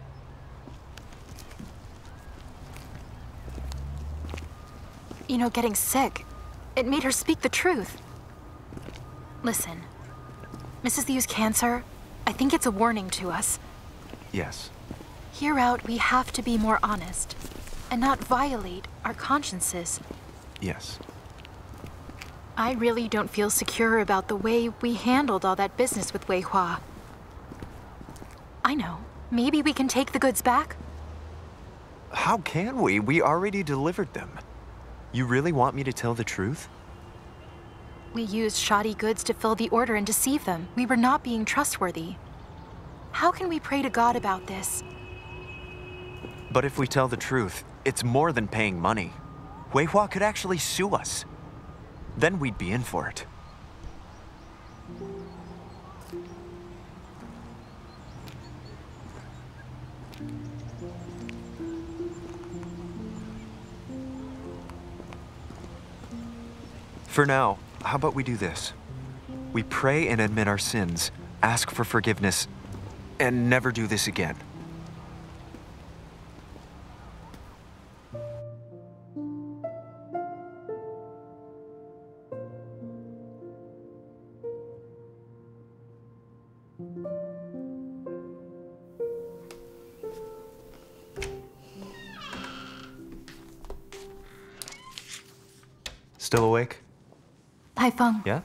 You know, getting sick, it made her speak the truth. Listen, Mrs. Liu's cancer, I think it's a warning to us. Yes. Here out, we have to be more honest and not violate our consciences. Yes. I really don't feel secure about the way we handled all that business with Wei Hua. I know. Maybe we can take the goods back? How can we? We already delivered them. You really want me to tell the truth? We used shoddy goods to fill the order and deceive them. We were not being trustworthy. How can we pray to God about this? But if we tell the truth, it's more than paying money. Wei Hua could actually sue us. Then we'd be in for it. For now, how about we do this? We pray and admit our sins, ask for forgiveness, and never do this again. Still awake? Haifeng, Yeah?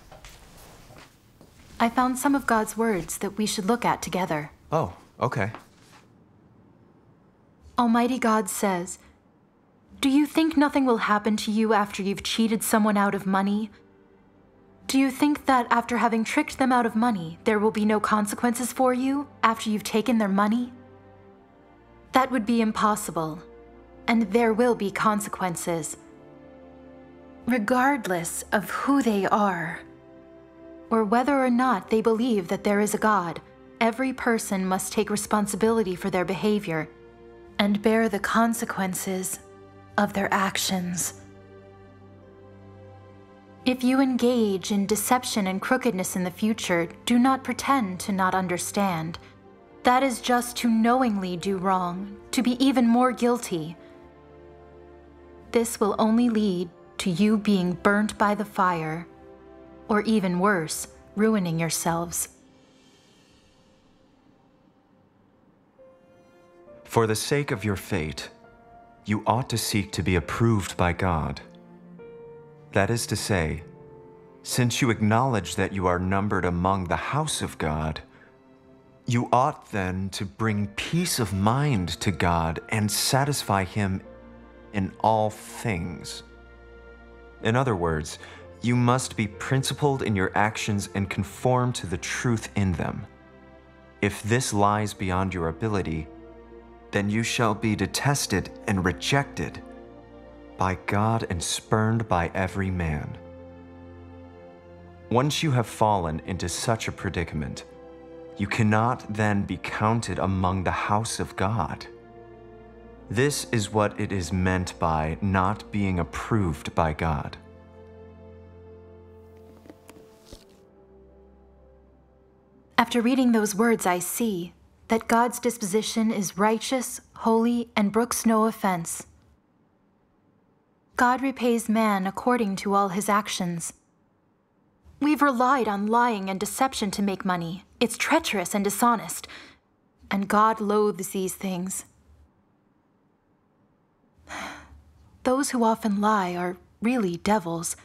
I found some of God's words that we should look at together. Oh, okay. Almighty God says, Do you think nothing will happen to you after you've cheated someone out of money? Do you think that after having tricked them out of money, there will be no consequences for you after you've taken their money? That would be impossible, and there will be consequences. Regardless of who they are, or whether or not they believe that there is a God, every person must take responsibility for their behavior and bear the consequences of their actions. If you engage in deception and crookedness in the future, do not pretend to not understand. That is just to knowingly do wrong, to be even more guilty. This will only lead to you being burnt by the fire, or even worse, ruining yourselves. For the sake of your fate, you ought to seek to be approved by God. That is to say, since you acknowledge that you are numbered among the house of God, you ought then to bring peace of mind to God and satisfy Him in all things. In other words, you must be principled in your actions and conform to the truth in them. If this lies beyond your ability, then you shall be detested and rejected by God and spurned by every man. Once you have fallen into such a predicament, you cannot then be counted among the house of God. This is what it is meant by not being approved by God. After reading those words, I see that God's disposition is righteous, holy, and brooks no offense. God repays man according to all his actions. We've relied on lying and deception to make money. It's treacherous and dishonest. And God loathes these things. Those who often lie are really devils.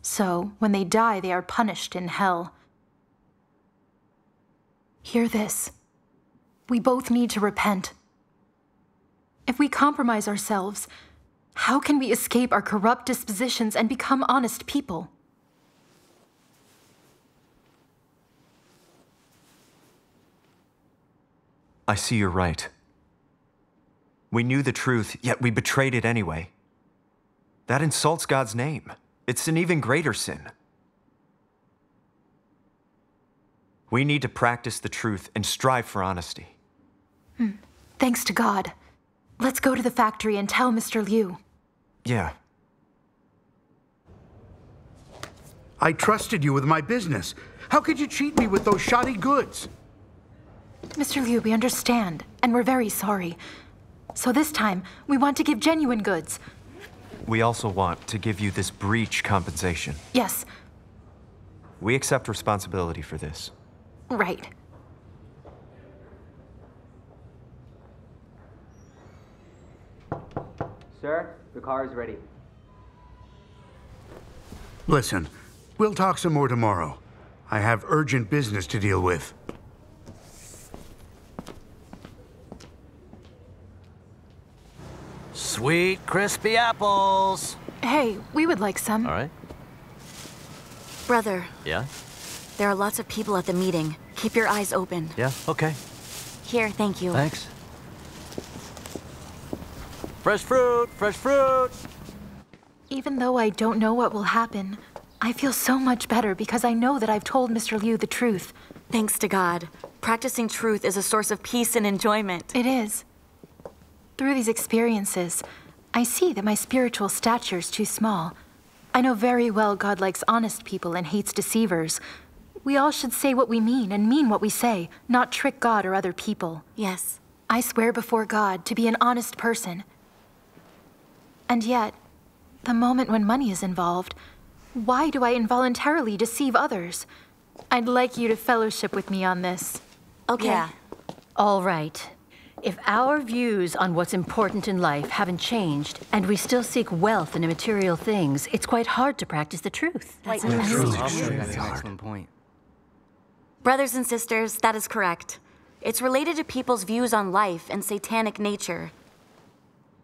So, when they die, they are punished in hell. Hear this. We both need to repent. If we compromise ourselves, how can we escape our corrupt dispositions and become honest people? I see you're right. We knew the truth, yet we betrayed it anyway. That insults God's name. It's an even greater sin. We need to practice the truth and strive for honesty. Hmm. Thanks to God. Let's go to the factory and tell Mr. Liu. Yeah. I trusted you with my business. How could you cheat me with those shoddy goods? Mr. Liu, we understand, and we're very sorry. So this time, we want to give genuine goods. We also want to give you this breach compensation. Yes, We accept responsibility for this. right. Sir, the car is ready. Listen, we'll talk some more tomorrow. I have urgent business to deal with. Sweet, crispy apples. Hey, we would like some. All right. Brother, Yeah? there are lots of people at the meeting. Keep your eyes open. Yeah? Okay. Here, thank you. Thanks. Fresh fruit, fresh fruit. Even though I don't know what will happen, I feel so much better because I know that I've told Mr. Liu the truth. Thanks to God. Practicing truth is a source of peace and enjoyment. It is. Through these experiences, I see that my spiritual stature is too small. I know very well God likes honest people and hates deceivers. We all should say what we mean and mean what we say, not trick God or other people. Yes. I swear before God to be an honest person. And yet, the moment when money is involved, why do I involuntarily deceive others? I'd like you to fellowship with me on this. Okay. All right. If our views on what's important in life haven't changed, and we still seek wealth in immaterial things, it's quite hard to practice the truth. That's That's true. an excellent point. Brothers and sisters, that is correct. It's related to people's views on life and satanic nature.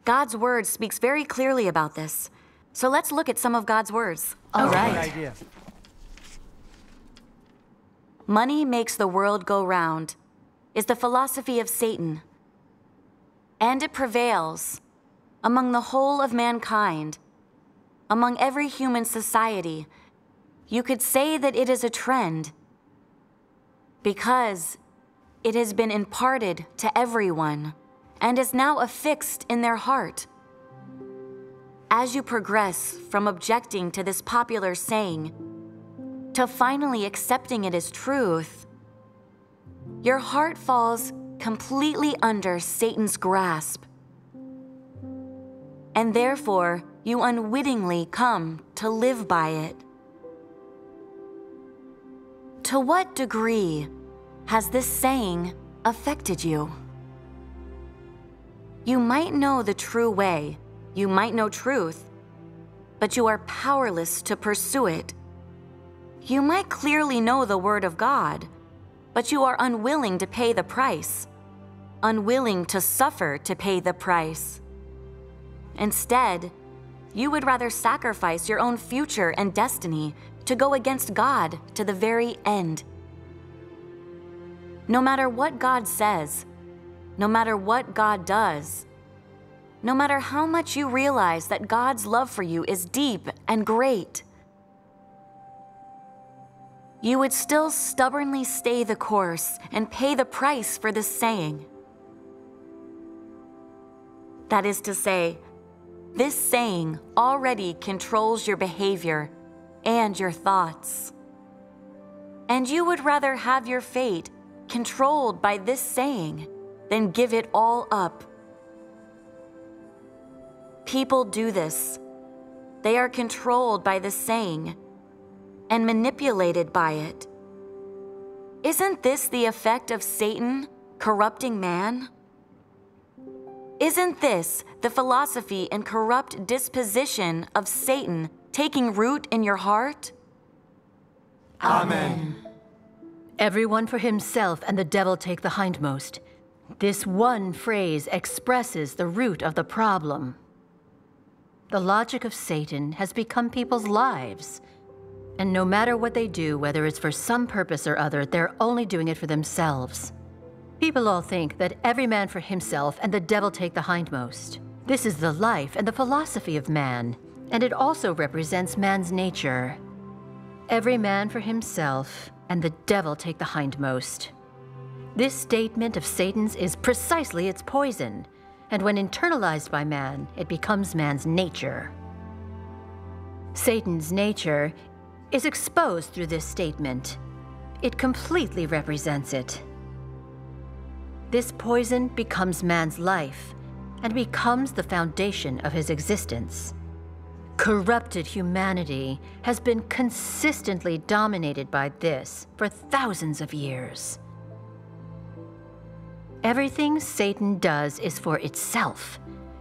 God's word speaks very clearly about this. So let's look at some of God's words. All right. Good idea. Money makes the world go round is the philosophy of Satan. And it prevails among the whole of mankind, among every human society. You could say that it is a trend because it has been imparted to everyone and is now affixed in their heart. As you progress from objecting to this popular saying to finally accepting it as truth, your heart falls completely under Satan's grasp. And therefore, you unwittingly come to live by it. To what degree has this saying affected you? You might know the true way, you might know truth, but you are powerless to pursue it. You might clearly know the Word of God, but you are unwilling to pay the price, unwilling to suffer to pay the price. Instead, you would rather sacrifice your own future and destiny to go against God to the very end. No matter what God says, no matter what God does, no matter how much you realize that God's love for you is deep and great, you would still stubbornly stay the course and pay the price for this saying. That is to say, this saying already controls your behavior and your thoughts. And you would rather have your fate controlled by this saying than give it all up. People do this They are controlled by the saying and manipulated by it. Isn't this the effect of Satan corrupting man? Isn't this the philosophy and corrupt disposition of Satan taking root in your heart? Amen. Everyone for himself and the devil take the hindmost. This one phrase expresses the root of the problem. The logic of Satan has become people's lives. And no matter what they do, whether it's for some purpose or other, they're only doing it for themselves. People all think that every man for himself and the devil take the hindmost. This is the life and the philosophy of man, and it also represents man's nature. Every man for himself and the devil take the hindmost. This statement of Satan's is precisely its poison, and when internalized by man, it becomes man's nature. Satan's nature is exposed through this statement. It completely represents it. This poison becomes man's life and becomes the foundation of his existence. Corrupted humanity has been consistently dominated by this for thousands of years. Everything Satan does is for itself.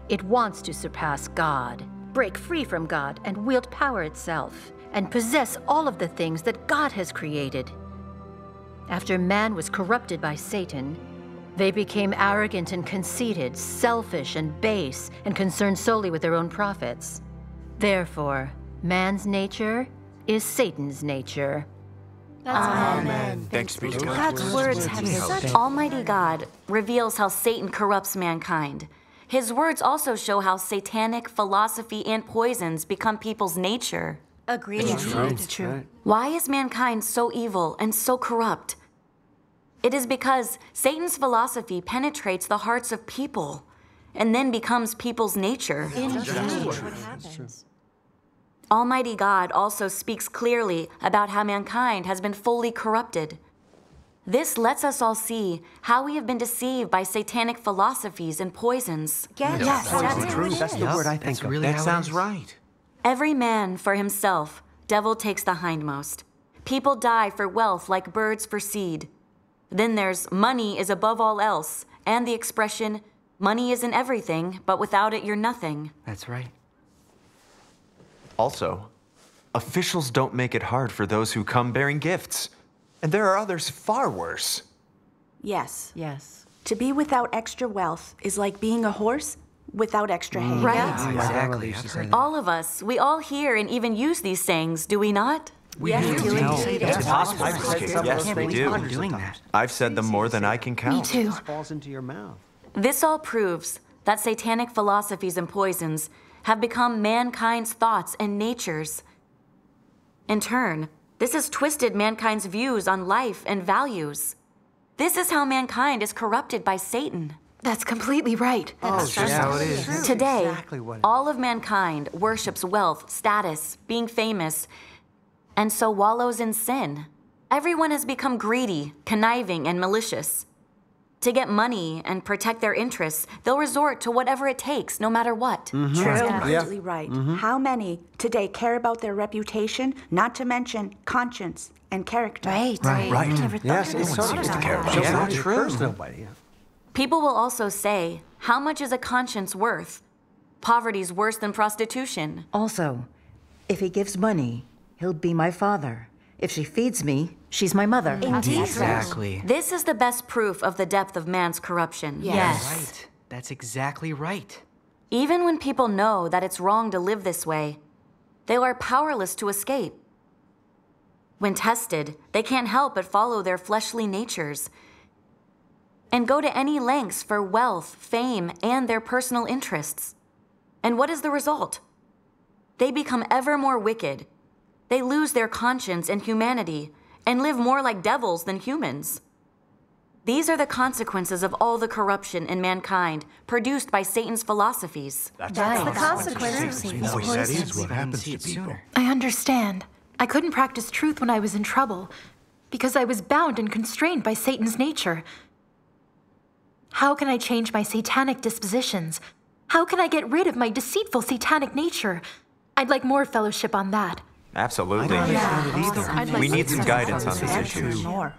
It wants to surpass God, break free from God, and wield power itself, and possess all of the things that God has created. After man was corrupted by Satan, they became arrogant and conceited, selfish and base, and concerned solely with their own profits. Therefore, man's nature is Satan's nature. Amen. Thanks be to God. God's words have such. Almighty God reveals how Satan corrupts mankind. His words also show how satanic philosophy and poisons become people's nature. Agreed. It's true. It's true. Why is mankind so evil and so corrupt? It is because Satan's philosophy penetrates the hearts of people and then becomes people's nature. Interesting. What happens? Almighty God also speaks clearly about how mankind has been fully corrupted. This lets us all see how we have been deceived by satanic philosophies and poisons. Yes, yes that's, that's true. That's the word I think of. Really that sounds right. Every man for himself, devil takes the hindmost. People die for wealth like birds for seed. Then there's money is above all else, and the expression, money isn't everything, but without it, you're nothing. That's right. Also, officials don't make it hard for those who come bearing gifts. And there are others far worse. Yes. Yes. To be without extra wealth is like being a horse without extra mm. hay. Right. Ah, yeah, exactly. All of us, we all hear and even use these sayings, do we not? We Yes, do. we No, do. it's possible. I've said Yes, we do. hundreds of doing that. I've said them more than I can count. Me too. falls into your mouth. This all proves that satanic philosophies and poisons have become mankind's thoughts and natures. In turn, this has twisted mankind's views on life and values. This is how mankind is corrupted by Satan. That's completely right. Oh, That's just how it is. Today, exactly what it all of mankind worships wealth, status, being famous, and so wallows in sin. Everyone has become greedy, conniving, and malicious. To get money and protect their interests, they'll resort to whatever it takes, no matter what. Mm-hmm. True. Absolutely right. Mm-hmm. How many today care about their reputation, not to mention conscience and character? Right. Right. I never mm. thought Yes, of it's it. so Thought about care about Just Yeah, not true. nobody. Yeah. People will also say, How much is a conscience worth? Poverty's worse than prostitution. Also, if he gives money, he'll be my father. If she feeds me, she's my mother. Indeed. Exactly. This is the best proof of the depth of man's corruption. Right. That's exactly right. Even when people know that it's wrong to live this way, they are powerless to escape. When tested, they can't help but follow their fleshly natures and go to any lengths for wealth, fame, and their personal interests. And what is the result? They become ever more wicked. They lose their conscience and humanity and live more like devils than humans. These are the consequences of all the corruption in mankind produced by Satan's philosophies. That's the consequence. Boy, that is what happens to it people. I understand. I couldn't practice truth when I was in trouble because I was bound and constrained by Satan's nature. How can I change my satanic dispositions? How can I get rid of my deceitful satanic nature? I'd like more fellowship on that. Absolutely. I'd like We need some guidance on this fellowship. issue.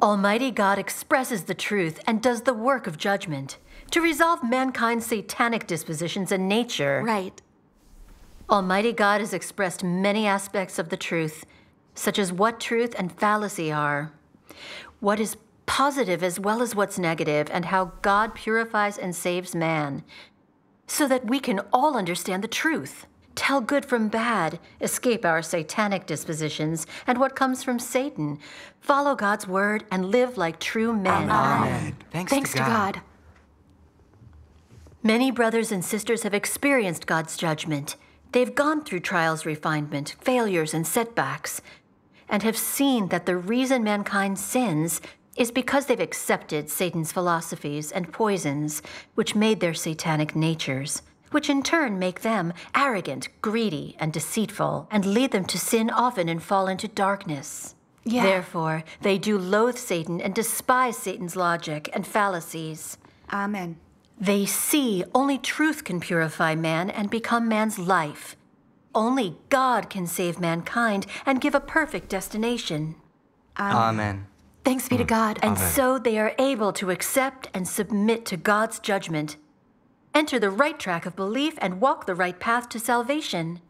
Almighty God expresses the truth and does the work of judgment to resolve mankind's satanic dispositions and nature. Right. Almighty God has expressed many aspects of the truth, such as what truth and fallacy are, what is positive as well as what's negative, and how God purifies and saves man, so that we can all understand the truth, tell good from bad, escape our satanic dispositions and what comes from Satan, follow God's word, and live like true men. Amen. Thanks, Thanks to God. Many brothers and sisters have experienced God's judgment. They've gone through trials, refinement, failures, and setbacks, and have seen that the reason mankind sins is because they've accepted Satan's philosophies and poisons, which made their satanic natures, which in turn make them arrogant, greedy, and deceitful, and lead them to sin often and fall into darkness. Yeah. Therefore, they do loathe Satan and despise Satan's logic and fallacies. Amen. They see only truth can purify man and become man's life. Only God can save mankind and give a perfect destination. Amen. Thanks be to mm. God. And so they are able to accept and submit to God's judgment, enter the right track of belief, and walk the right path to salvation.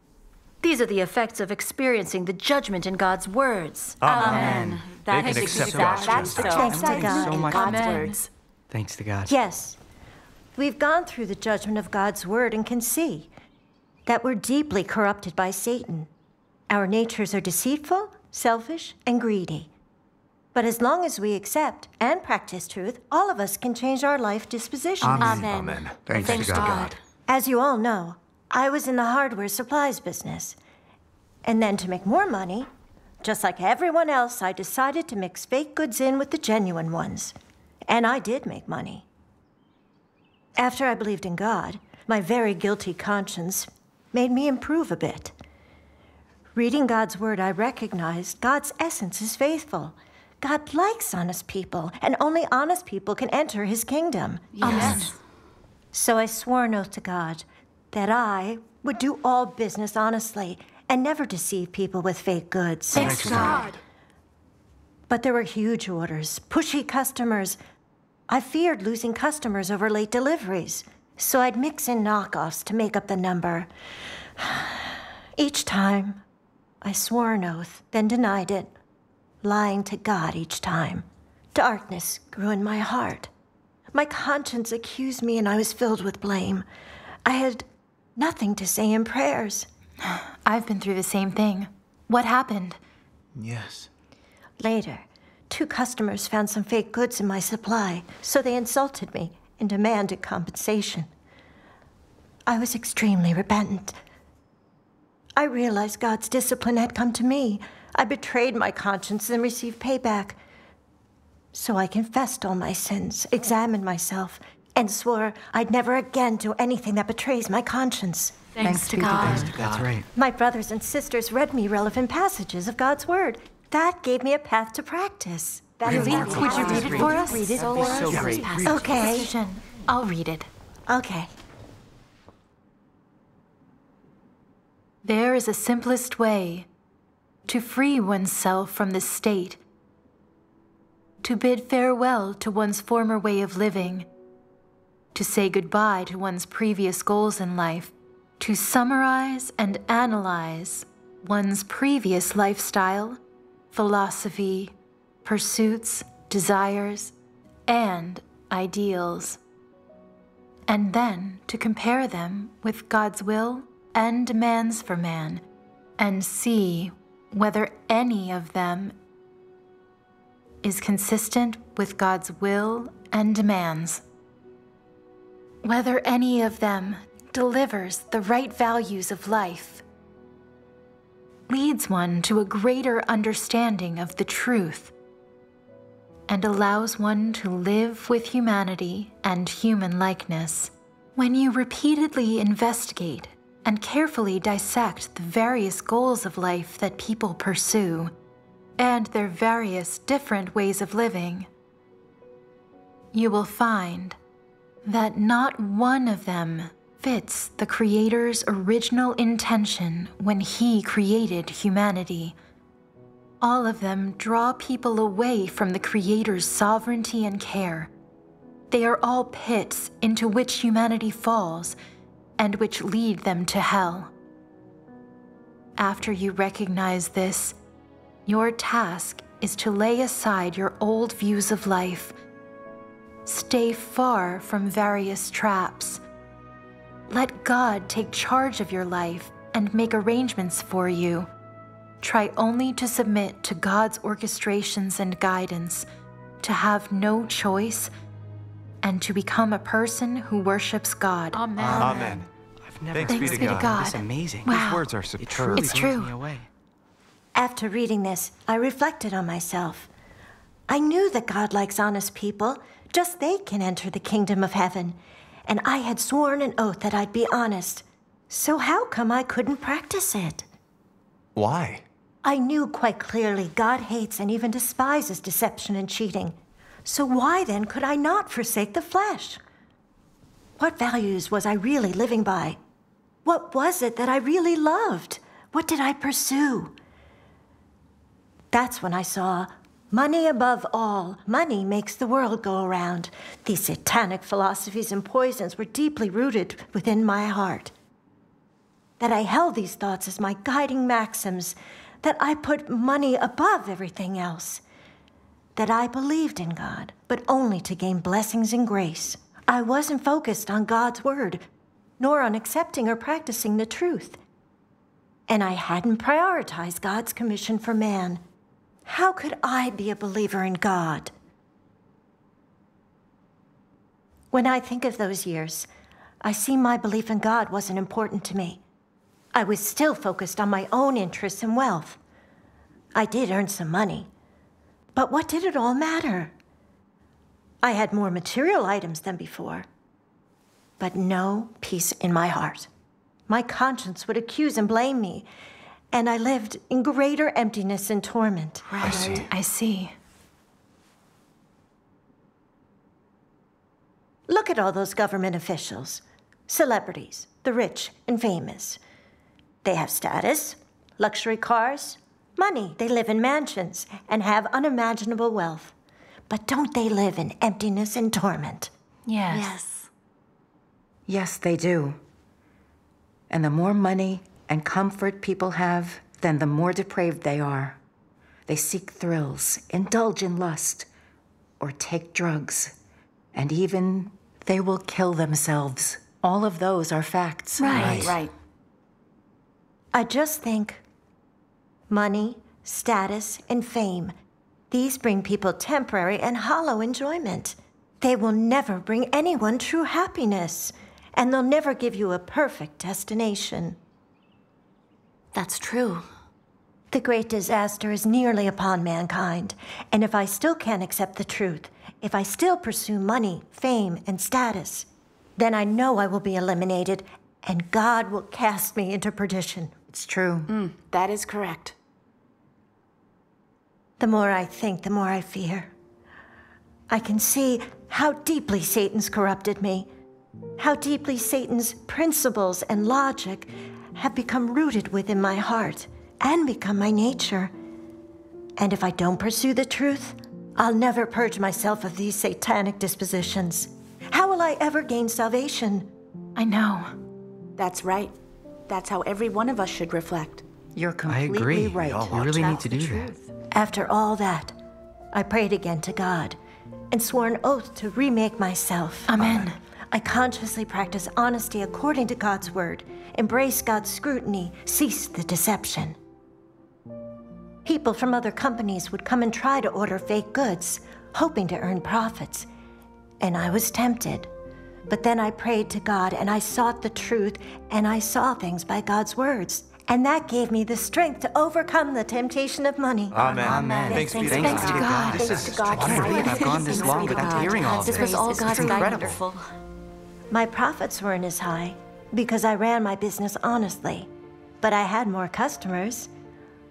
These are the effects of experiencing the judgment in God's words. Amen. That They is can accept that's the judgment. Thanks to God so much. God's Amen. words. Thanks to God. Yes. We've gone through the judgment of God's word and can see that we're deeply corrupted by Satan. Our natures are deceitful, selfish, and greedy. But as long as we accept and practice truth, all of us can change our life dispositions. Amen. Amen. Amen. Thanks to Thanks to God. God. As you all know, I was in the hardware supplies business. And then to make more money, just like everyone else, I decided to mix fake goods in with the genuine ones. And I did make money. After I believed in God, my very guilty conscience made me improve a bit. Reading God's word, I recognized God's essence is faithful. God likes honest people, and only honest people can enter his kingdom. Yes. So I swore an oath to God that I would do all business honestly and never deceive people with fake goods. Thanks to God. But there were huge orders, pushy customers. I feared losing customers over late deliveries, so I'd mix in knockoffs to make up the number. Each time, I swore an oath, then denied it, lying to God each time. Darkness grew in my heart. My conscience accused me, and I was filled with blame. I had nothing to say in prayers. I've been through the same thing. What happened? Yes. Later, two customers found some fake goods in my supply, so they insulted me and demanded compensation. I was extremely repentant. I realized God's discipline had come to me. I betrayed my conscience and received payback. So I confessed all my sins, examined myself, and swore I'd never again do anything that betrays my conscience. Thanks, to God. That's right. My brothers and sisters read me relevant passages of God's Word. That gave me a path to practice. That is Really? Would you read it for us? Read it So for so us? great. Okay. Susan, I'll read it. Okay. There is a simplest way to free oneself from this state, to bid farewell to one's former way of living, to say goodbye to one's previous goals in life, to summarize and analyze one's previous lifestyle, philosophy, pursuits, desires, and ideals, and then to compare them with God's will and demands for man, and see whether any of them is consistent with God's will and demands. Whether any of them delivers the right values of life, leads one to a greater understanding of the truth, and allows one to live with humanity and human likeness. When you repeatedly investigate and carefully dissect the various goals of life that people pursue and their various different ways of living, you will find that not one of them fits the Creator's original intention when He created humanity. All of them draw people away from the Creator's sovereignty and care. They are all pits into which humanity falls and which lead them to hell. After you recognize this, your task is to lay aside your old views of life. Stay far from various traps. Let God take charge of your life and make arrangements for you. Try only to submit to God's orchestrations and guidance, to have no choice, and to become a person who worships God. Amen. Amen. I've never Thanks heard be to of God. It's amazing. Wow. These words are It superb. truly It's true. me away. After reading this, I reflected on myself. I knew that God likes honest people, just they can enter the kingdom of heaven. And I had sworn an oath that I'd be honest. So how come I couldn't practice it? Why? I knew quite clearly God hates and even despises deception and cheating. So why then could I not forsake the flesh? What values was I really living by? What was it that I really loved? What did I pursue? That's when I saw money above all. Money makes the world go around. These satanic philosophies and poisons were deeply rooted within my heart. That I held these thoughts as my guiding maxims, that I put money above everything else, that I believed in God, but only to gain blessings and grace. I wasn't focused on God's word, nor on accepting or practicing the truth. And I hadn't prioritized God's commission for man. How could I be a believer in God? When I think of those years, I see my belief in God wasn't important to me. I was still focused on my own interests and wealth. I did earn some money. But what did it all matter? I had more material items than before, but no peace in my heart. My conscience would accuse and blame me, and I lived in greater emptiness and torment. Right. see. I see. Look at all those government officials, celebrities, the rich and famous. They have status, luxury cars, money. They live in mansions and have unimaginable wealth. But don't they live in emptiness and torment? Yes. Yes. Yes, they do. And the more money and comfort people have, then the more depraved they are. They seek thrills, indulge in lust, or take drugs. And even they will kill themselves. All of those are facts. Right. Right. I just think money, status, and fame. These bring people temporary and hollow enjoyment. They will never bring anyone true happiness, and they'll never give you a perfect destination. That's true. The great disaster is nearly upon mankind, and if I still can't accept the truth, if I still pursue money, fame, and status, then I know I will be eliminated, and God will cast me into perdition. It's true. Mm, that is correct. The more I think, the more I fear. I can see how deeply Satan's corrupted me, how deeply Satan's principles and logic have become rooted within my heart and become my nature. And if I don't pursue the truth, I'll never purge myself of these satanic dispositions. How will I ever gain salvation? I know. That's right. That's how every one of us should reflect. You're completely I completely agree. right. You really need to do that. After all that, I prayed again to God and swore an oath to remake myself. Amen. I consciously practice honesty according to God's word, embrace God's scrutiny, cease the deception. People from other companies would come and try to order fake goods, hoping to earn profits. And I was tempted. But then I prayed to God and I sought the truth and I saw things by God's words. And that gave me the strength to overcome the temptation of money. Amen. Amen. Thanks, be to Thanks God. be to God. Thanks This to is God. I can't I've gone this long without God. hearing all This this. was all God's incredible. My profits weren't as high because I ran my business honestly. But I had more customers.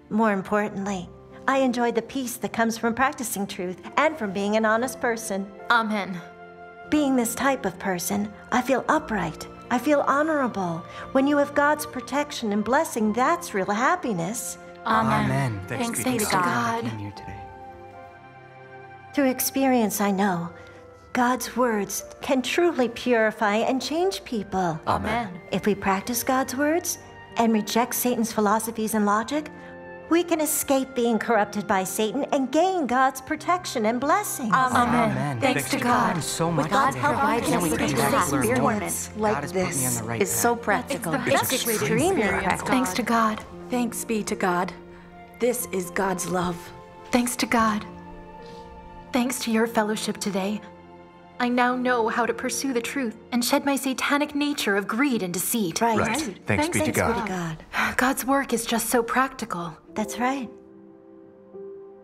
More importantly, I enjoyed the peace that comes from practicing truth and from being an honest person. Amen. Being this type of person, I feel upright, I feel honorable. When you have God's protection and blessing, that's real happiness. Amen. Thanks, be be to God. Being here today. Through experience, I know God's words can truly purify and change people. Amen. If we practice God's words and reject Satan's philosophies and logic, we can escape being corrupted by Satan and gain God's protection and blessings. Amen. Thanks to God. There's so much God today. provides Can't us wait to with do that. this Learn more. experience God like has put me on this the right is so path. practical. It's extremely practical. Thanks to God. Thanks be to God. This is God's love. Thanks to God. Thanks to your fellowship today, I now know how to pursue the truth and shed my satanic nature of greed and deceit. Right. Right. Thanks be to God. God. God's work is just so practical. That's right.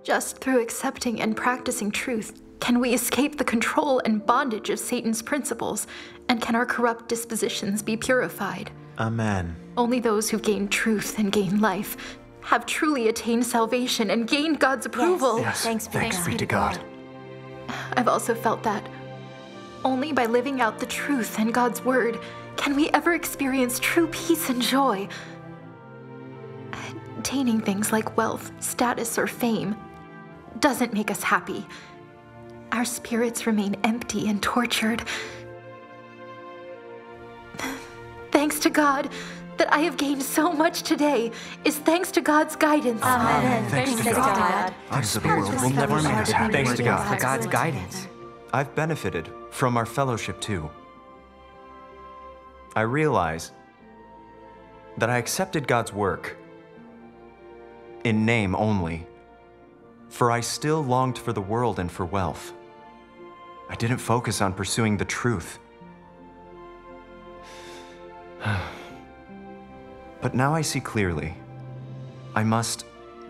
Just through accepting and practicing truth can we escape the control and bondage of Satan's principles, and can our corrupt dispositions be purified. Amen. Only those who've gained truth and gained life have truly attained salvation and gained God's approval. Yes. Thanks be Thanks to be to God. I've also felt that only by living out the truth and God's word can we ever experience true peace and joy. Attaining things like wealth, status, or fame doesn't make us happy. Our spirits remain empty and tortured. Thanks to God that I have gained so much today is thanks to God's guidance. Amen. Thanks to God. Things of the world will never make us happy. Thanks to God. For God's guidance. I've benefited from our fellowship too. I realize that I accepted God's work in name only, for I still longed for the world and for wealth. I didn't focus on pursuing the truth. but now I see clearly. I must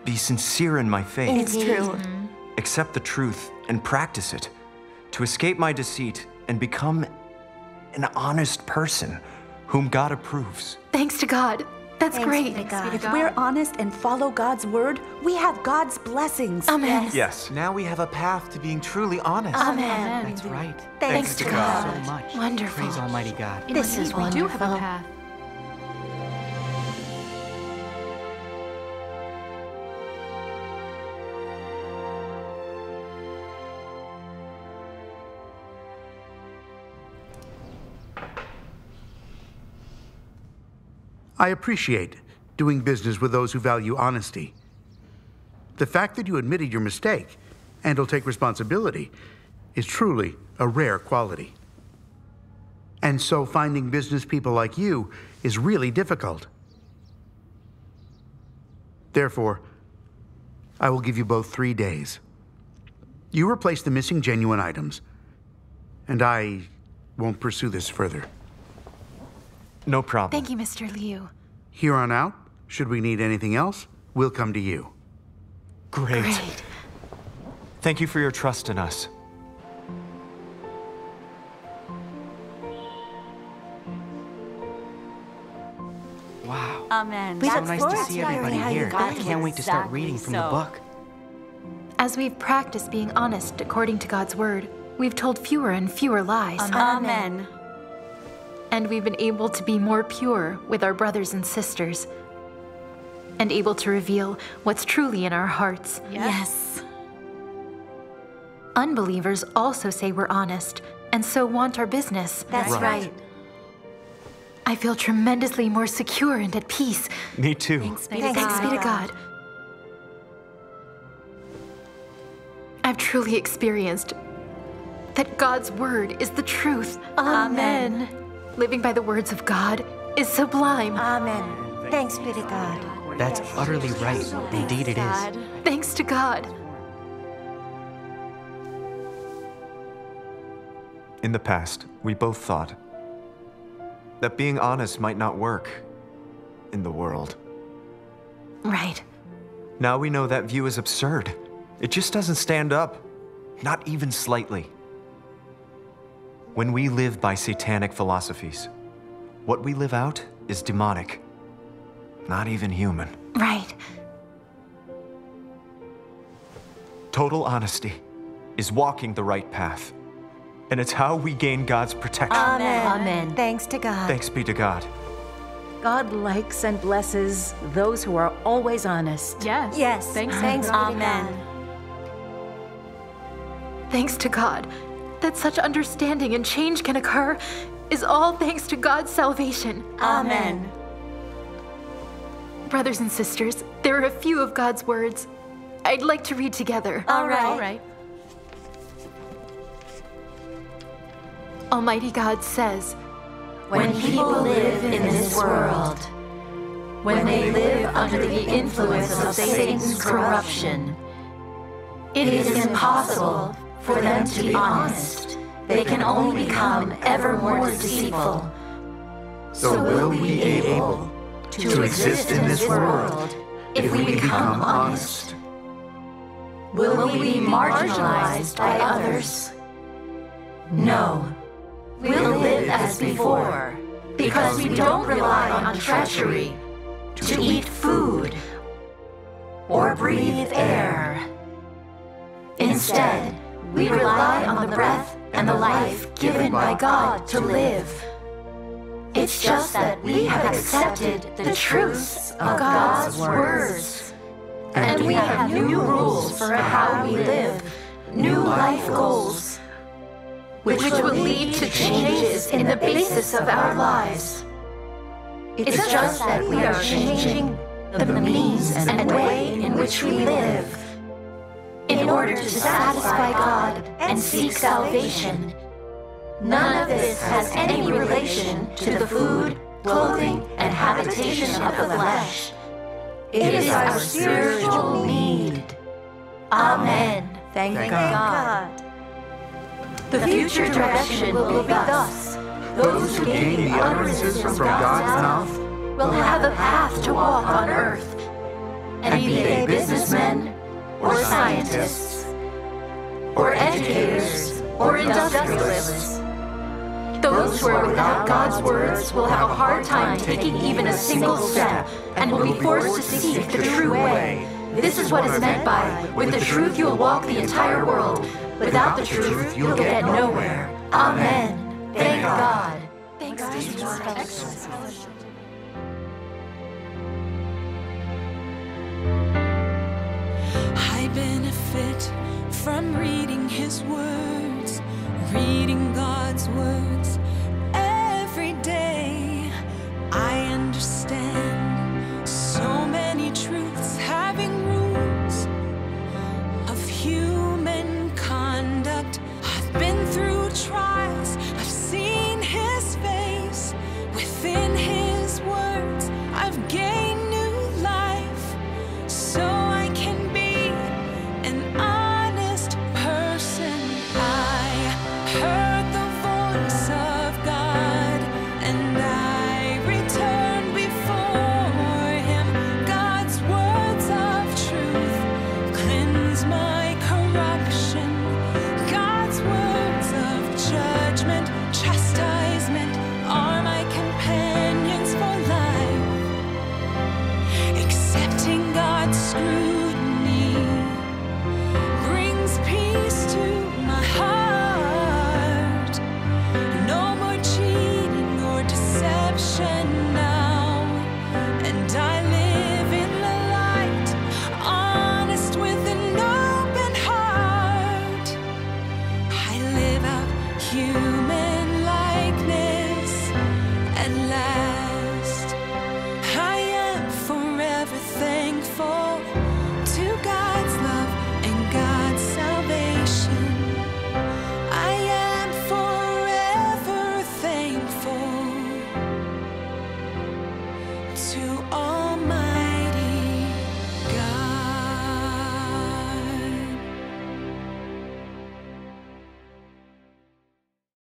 be sincere in my faith. It's true. Mm-hmm. Mm-hmm. accept the truth and practice it, to escape my deceit and become an honest person whom God approves. Thanks to God. That's Thanks great. be to God. If we're honest and follow God's word, we have God's blessings. Amen. Yes. Now we have a path to being truly honest. Amen. That's right. Thanks to Thank God. so much. Wonderful. Praise Almighty God. This is we do have a wonderful. path. I appreciate doing business with those who value honesty. The fact that you admitted your mistake and will take responsibility is truly a rare quality. And so finding business people like you is really difficult. Therefore, I will give you both three days. You replace the missing genuine items, and I won't pursue this further. No problem. Thank you, Mr. Liu. Here on out, should we need anything else, we'll come to you. Great. Great. Thank you for your trust in us. Wow. Amen. We So look nice to forward see to hearing everybody how you here. got I can't wait to start Exactly reading from the so. book. As we've practiced being honest according to God's word, we've told fewer and fewer lies. Amen. And we've been able to be more pure with our brothers and sisters. And able to reveal what's truly in our hearts. Yes. Unbelievers also say we're honest, and so want our business. That's Right. right. I feel tremendously more secure and at peace. Me too. Thanks be to Thanks Thanks God. be to God. I've truly experienced that God's word is the truth. Amen. Living by the words of God is sublime. Amen. Thanks be to God. That's utterly right. Indeed it is. Thanks to God. In the past, we both thought that being honest might not work in the world. Right. Now we know that view is absurd. It just doesn't stand up, not even slightly. When we live by satanic philosophies, what we live out is demonic, not even human. Right. Total honesty is walking the right path. And it's how we gain God's protection. Amen. Amen. Thanks to God. Thanks be to God. God likes and blesses those who are always honest. Yes. Yes. Thanks, Thanks be to Amen. God. Thanks to God that such understanding and change can occur is all thanks to God's salvation. Amen. Brothers and sisters, there are a few of God's words I'd like to read together. All right. All right. Almighty God says, When people live in this world, When they live under the influence of Satan's corruption, it is impossible for them to be honest. They can only become ever more deceitful. So will we be able to exist in this world if we become honest? Will we be marginalized by others? No. We'll live as before because we don't rely on treachery to eat food or breathe air. Instead, we rely on the breath and the life given by God to live. It's just that we have accepted the truths of God's words. And we have new rules for how we live, new life goals, which will lead to changes in the basis of our lives. It's just that we are changing the means and way in which we live in order to satisfy God and seek salvation. None of this has any relation to the food, clothing, and habitation of the flesh. It is our spiritual need. Amen. Thank, Thank God. The future direction will be thus. Those who gain the utterances from God's mouth will have a path to walk on earth. And be they businessmen, or scientists, or educators, or industrialists. Those who are without God's words will have a hard time taking even a single step and will be forced to seek the true way. This is what is meant by, with the truth you'll walk the entire world. Without the truth, you'll get nowhere. Amen. Thank God. Thanks to Benefit from reading His words, reading God's words every day. I understand so many truths having rules of human conduct. I've been through trials,